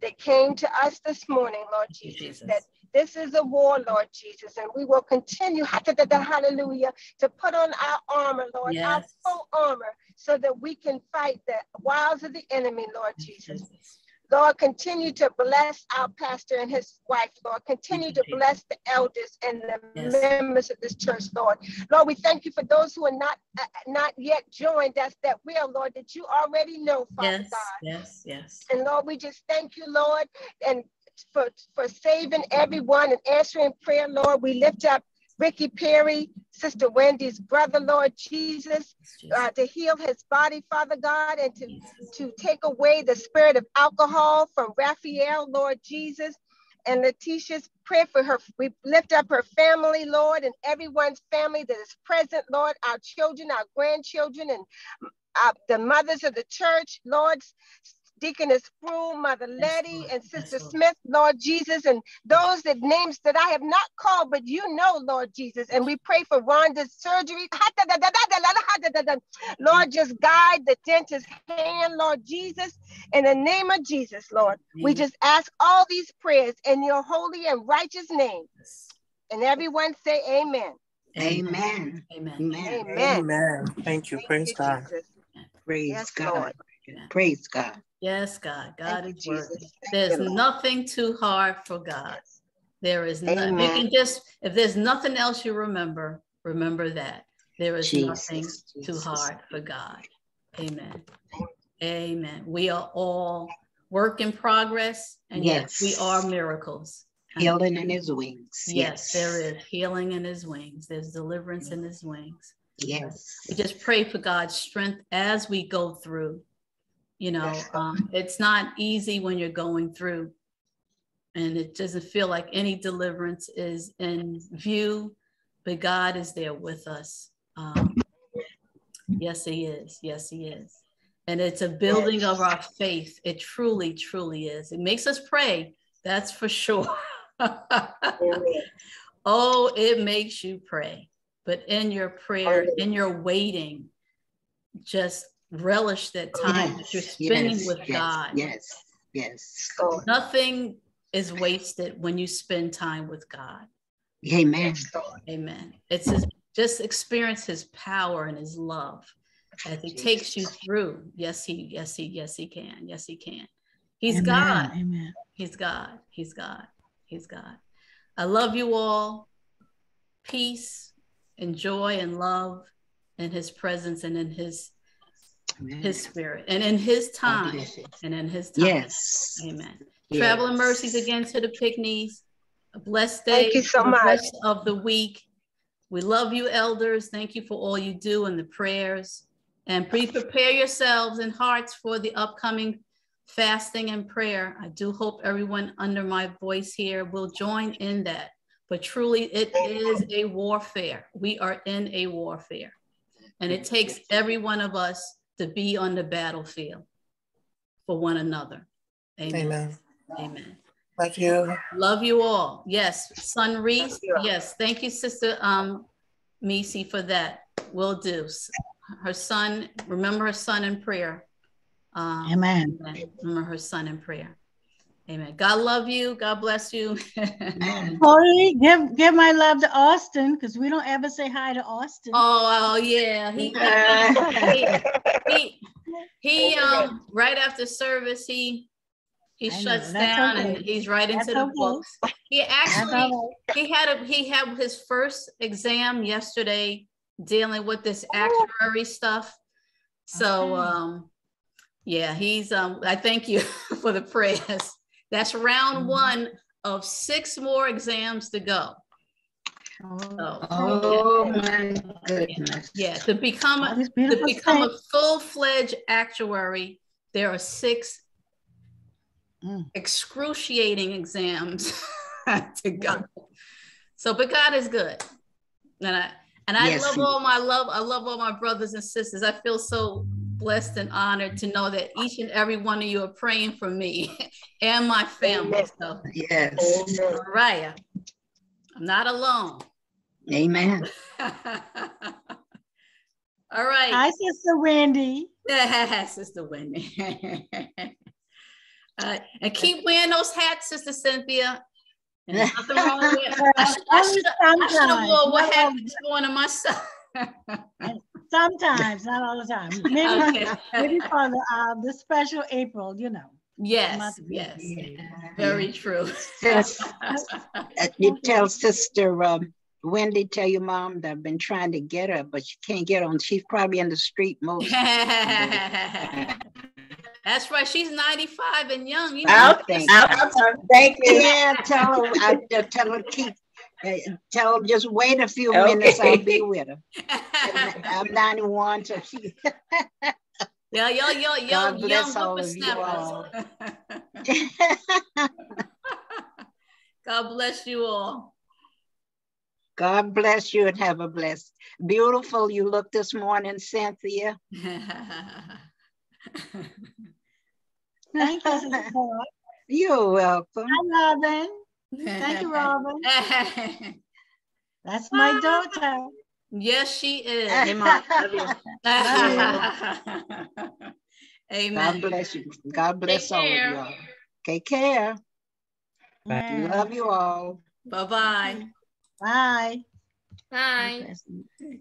that came to us this morning, Lord Jesus, that this is a war, Lord Jesus, and we will continue, hallelujah, to put on our armor, Lord, our full armor, so that we can fight the wiles of the enemy, Lord Jesus. Lord, continue to bless our pastor and his wife, Lord. Continue to bless the elders and the Yes. members of this church, Lord. Lord, we thank you for those who are not uh, not yet joined us that will, Lord, that you already know, Father Yes, God. yes, yes. And Lord, we just thank you, Lord, and for, for saving everyone and answering prayer, Lord. We lift up Ricky Perry, Sister Wendy's brother, Lord Jesus, uh, to heal his body, Father God, and to, to take away the spirit of alcohol from Raphael, Lord Jesus. And Letitia's prayer for her. We lift up her family, Lord, and everyone's family that is present, Lord, our children, our grandchildren, and uh, the mothers of the church, Lord, Deaconess Sproul, Mother Letty, and Sister Smith, Lord Jesus, and those that names that I have not called, but you know, Lord Jesus. And we pray for Rhonda's surgery. Lord, just guide the dentist's hand, Lord Jesus. In the name of Jesus, Lord, we just ask all these prayers in your holy and righteous name. And everyone say amen. Amen. Amen. Amen. Amen. Thank you. Praise God. Praise Yes, God. Lord. Praise God. Yes, God. God Thank is worthy. Jesus. There's you, nothing too hard for God. There is nothing. You can just, if there's nothing else you remember, remember that. There is Jesus, nothing too hard for God. Amen. Amen. We are all work in progress, and yes, we are miracles. Healing in his wings. Yes, there is healing in his wings. There's deliverance in his wings. Yes. We just pray for God's strength as we go through. You know, Yes, um, it's not easy when you're going through, and it doesn't feel like any deliverance is in view, but God is there with us. Um, yes, He is. Yes, He is. And it's a building of our faith. It truly, truly is. It makes us pray. That's for sure. oh, it makes you pray. But in your prayer, in your waiting, just relish that time that you're spending yes, with yes, God. Yes. Yes. Nothing is wasted when you spend time with God. Amen. Amen. It's just, just experience his power and his love as he takes you through. Yes, he, yes, he, yes, he can. Yes, he can. He's Amen, God. Amen. He's God. He's God. He's God. I love you all. Peace and joy and love in his presence and in his his spirit and in his time and in his time. Yes. Amen. Yes. Traveling mercies again to the picnics. A blessed day. Thank you so much. of the week. We love you, elders. Thank you for all you do and the prayers. And pre prepare yourselves and hearts for the upcoming fasting and prayer. I do hope everyone under my voice here will join in that. but truly it is a warfare. We are in a warfare. And it takes every one of us to be on the battlefield for one another. Amen. Amen. Amen. Love you. Love you all. Yes. Son Reese. Yes. Thank you, Sister um, Misi, for that. Will do. Her son, remember her son in prayer. Um, Amen. Remember her son in prayer. Amen. God love you. God bless you. Corey, give give my love to Austin because we don't ever say hi to Austin. Oh, oh yeah. He, he, he, he, um right after service, he he I shuts that's down okay. and he's right into That's the okay. books. He actually he had a he had his first exam yesterday dealing with this actuary stuff. So um yeah, he's um I thank you for the prayers. That's round Mm-hmm. one of six more exams to go. So, Oh, yeah. my goodness. Yeah, to become a, to beautiful become a full-fledged actuary, there are six Mm. excruciating exams to go. So, but God is good, and I and I Yes, love all my love. I love all my brothers and sisters. I feel so blessed and honored to know that each and every one of you are praying for me and my family. So, Yes. Mariah, I'm not alone. Amen. All right. Hi, Sister Wendy. Sister Wendy. Uh, and keep wearing those hats, Sister Cynthia. And nothing wrong with it. I should, I should, have sometimes, wore what not hat all the is going myself. Sometimes, not all the time. Maybe, Okay. maybe for the uh, the special April, you know. Yes, yes. April. Very true. Sis, uh, you tell Sister um, Wendy, tell your mom that I've been trying to get her, but she can't get on. She's probably in the street most. That's right. She's 95 and young. You know? I'll know. think. Thank you. Yeah, tell her. I tell her keep. Tell her just wait a few minutes. I'll be with her. I'm 91, so she. Yeah, yo, yo, yo, God young all of you whippersnappers. God bless you all. God bless you and have a blessed, beautiful. You look this morning, Cynthia. Thank you, You're welcome. Hi, Robin. Thank you, Robin. That's my daughter. Yes, she is. Hey, Mom. Love you. Amen. God bless you. God bless Take all care. of y'all. Take care. Amen. Love you all. Bye-bye. Bye. Bye. Chloe.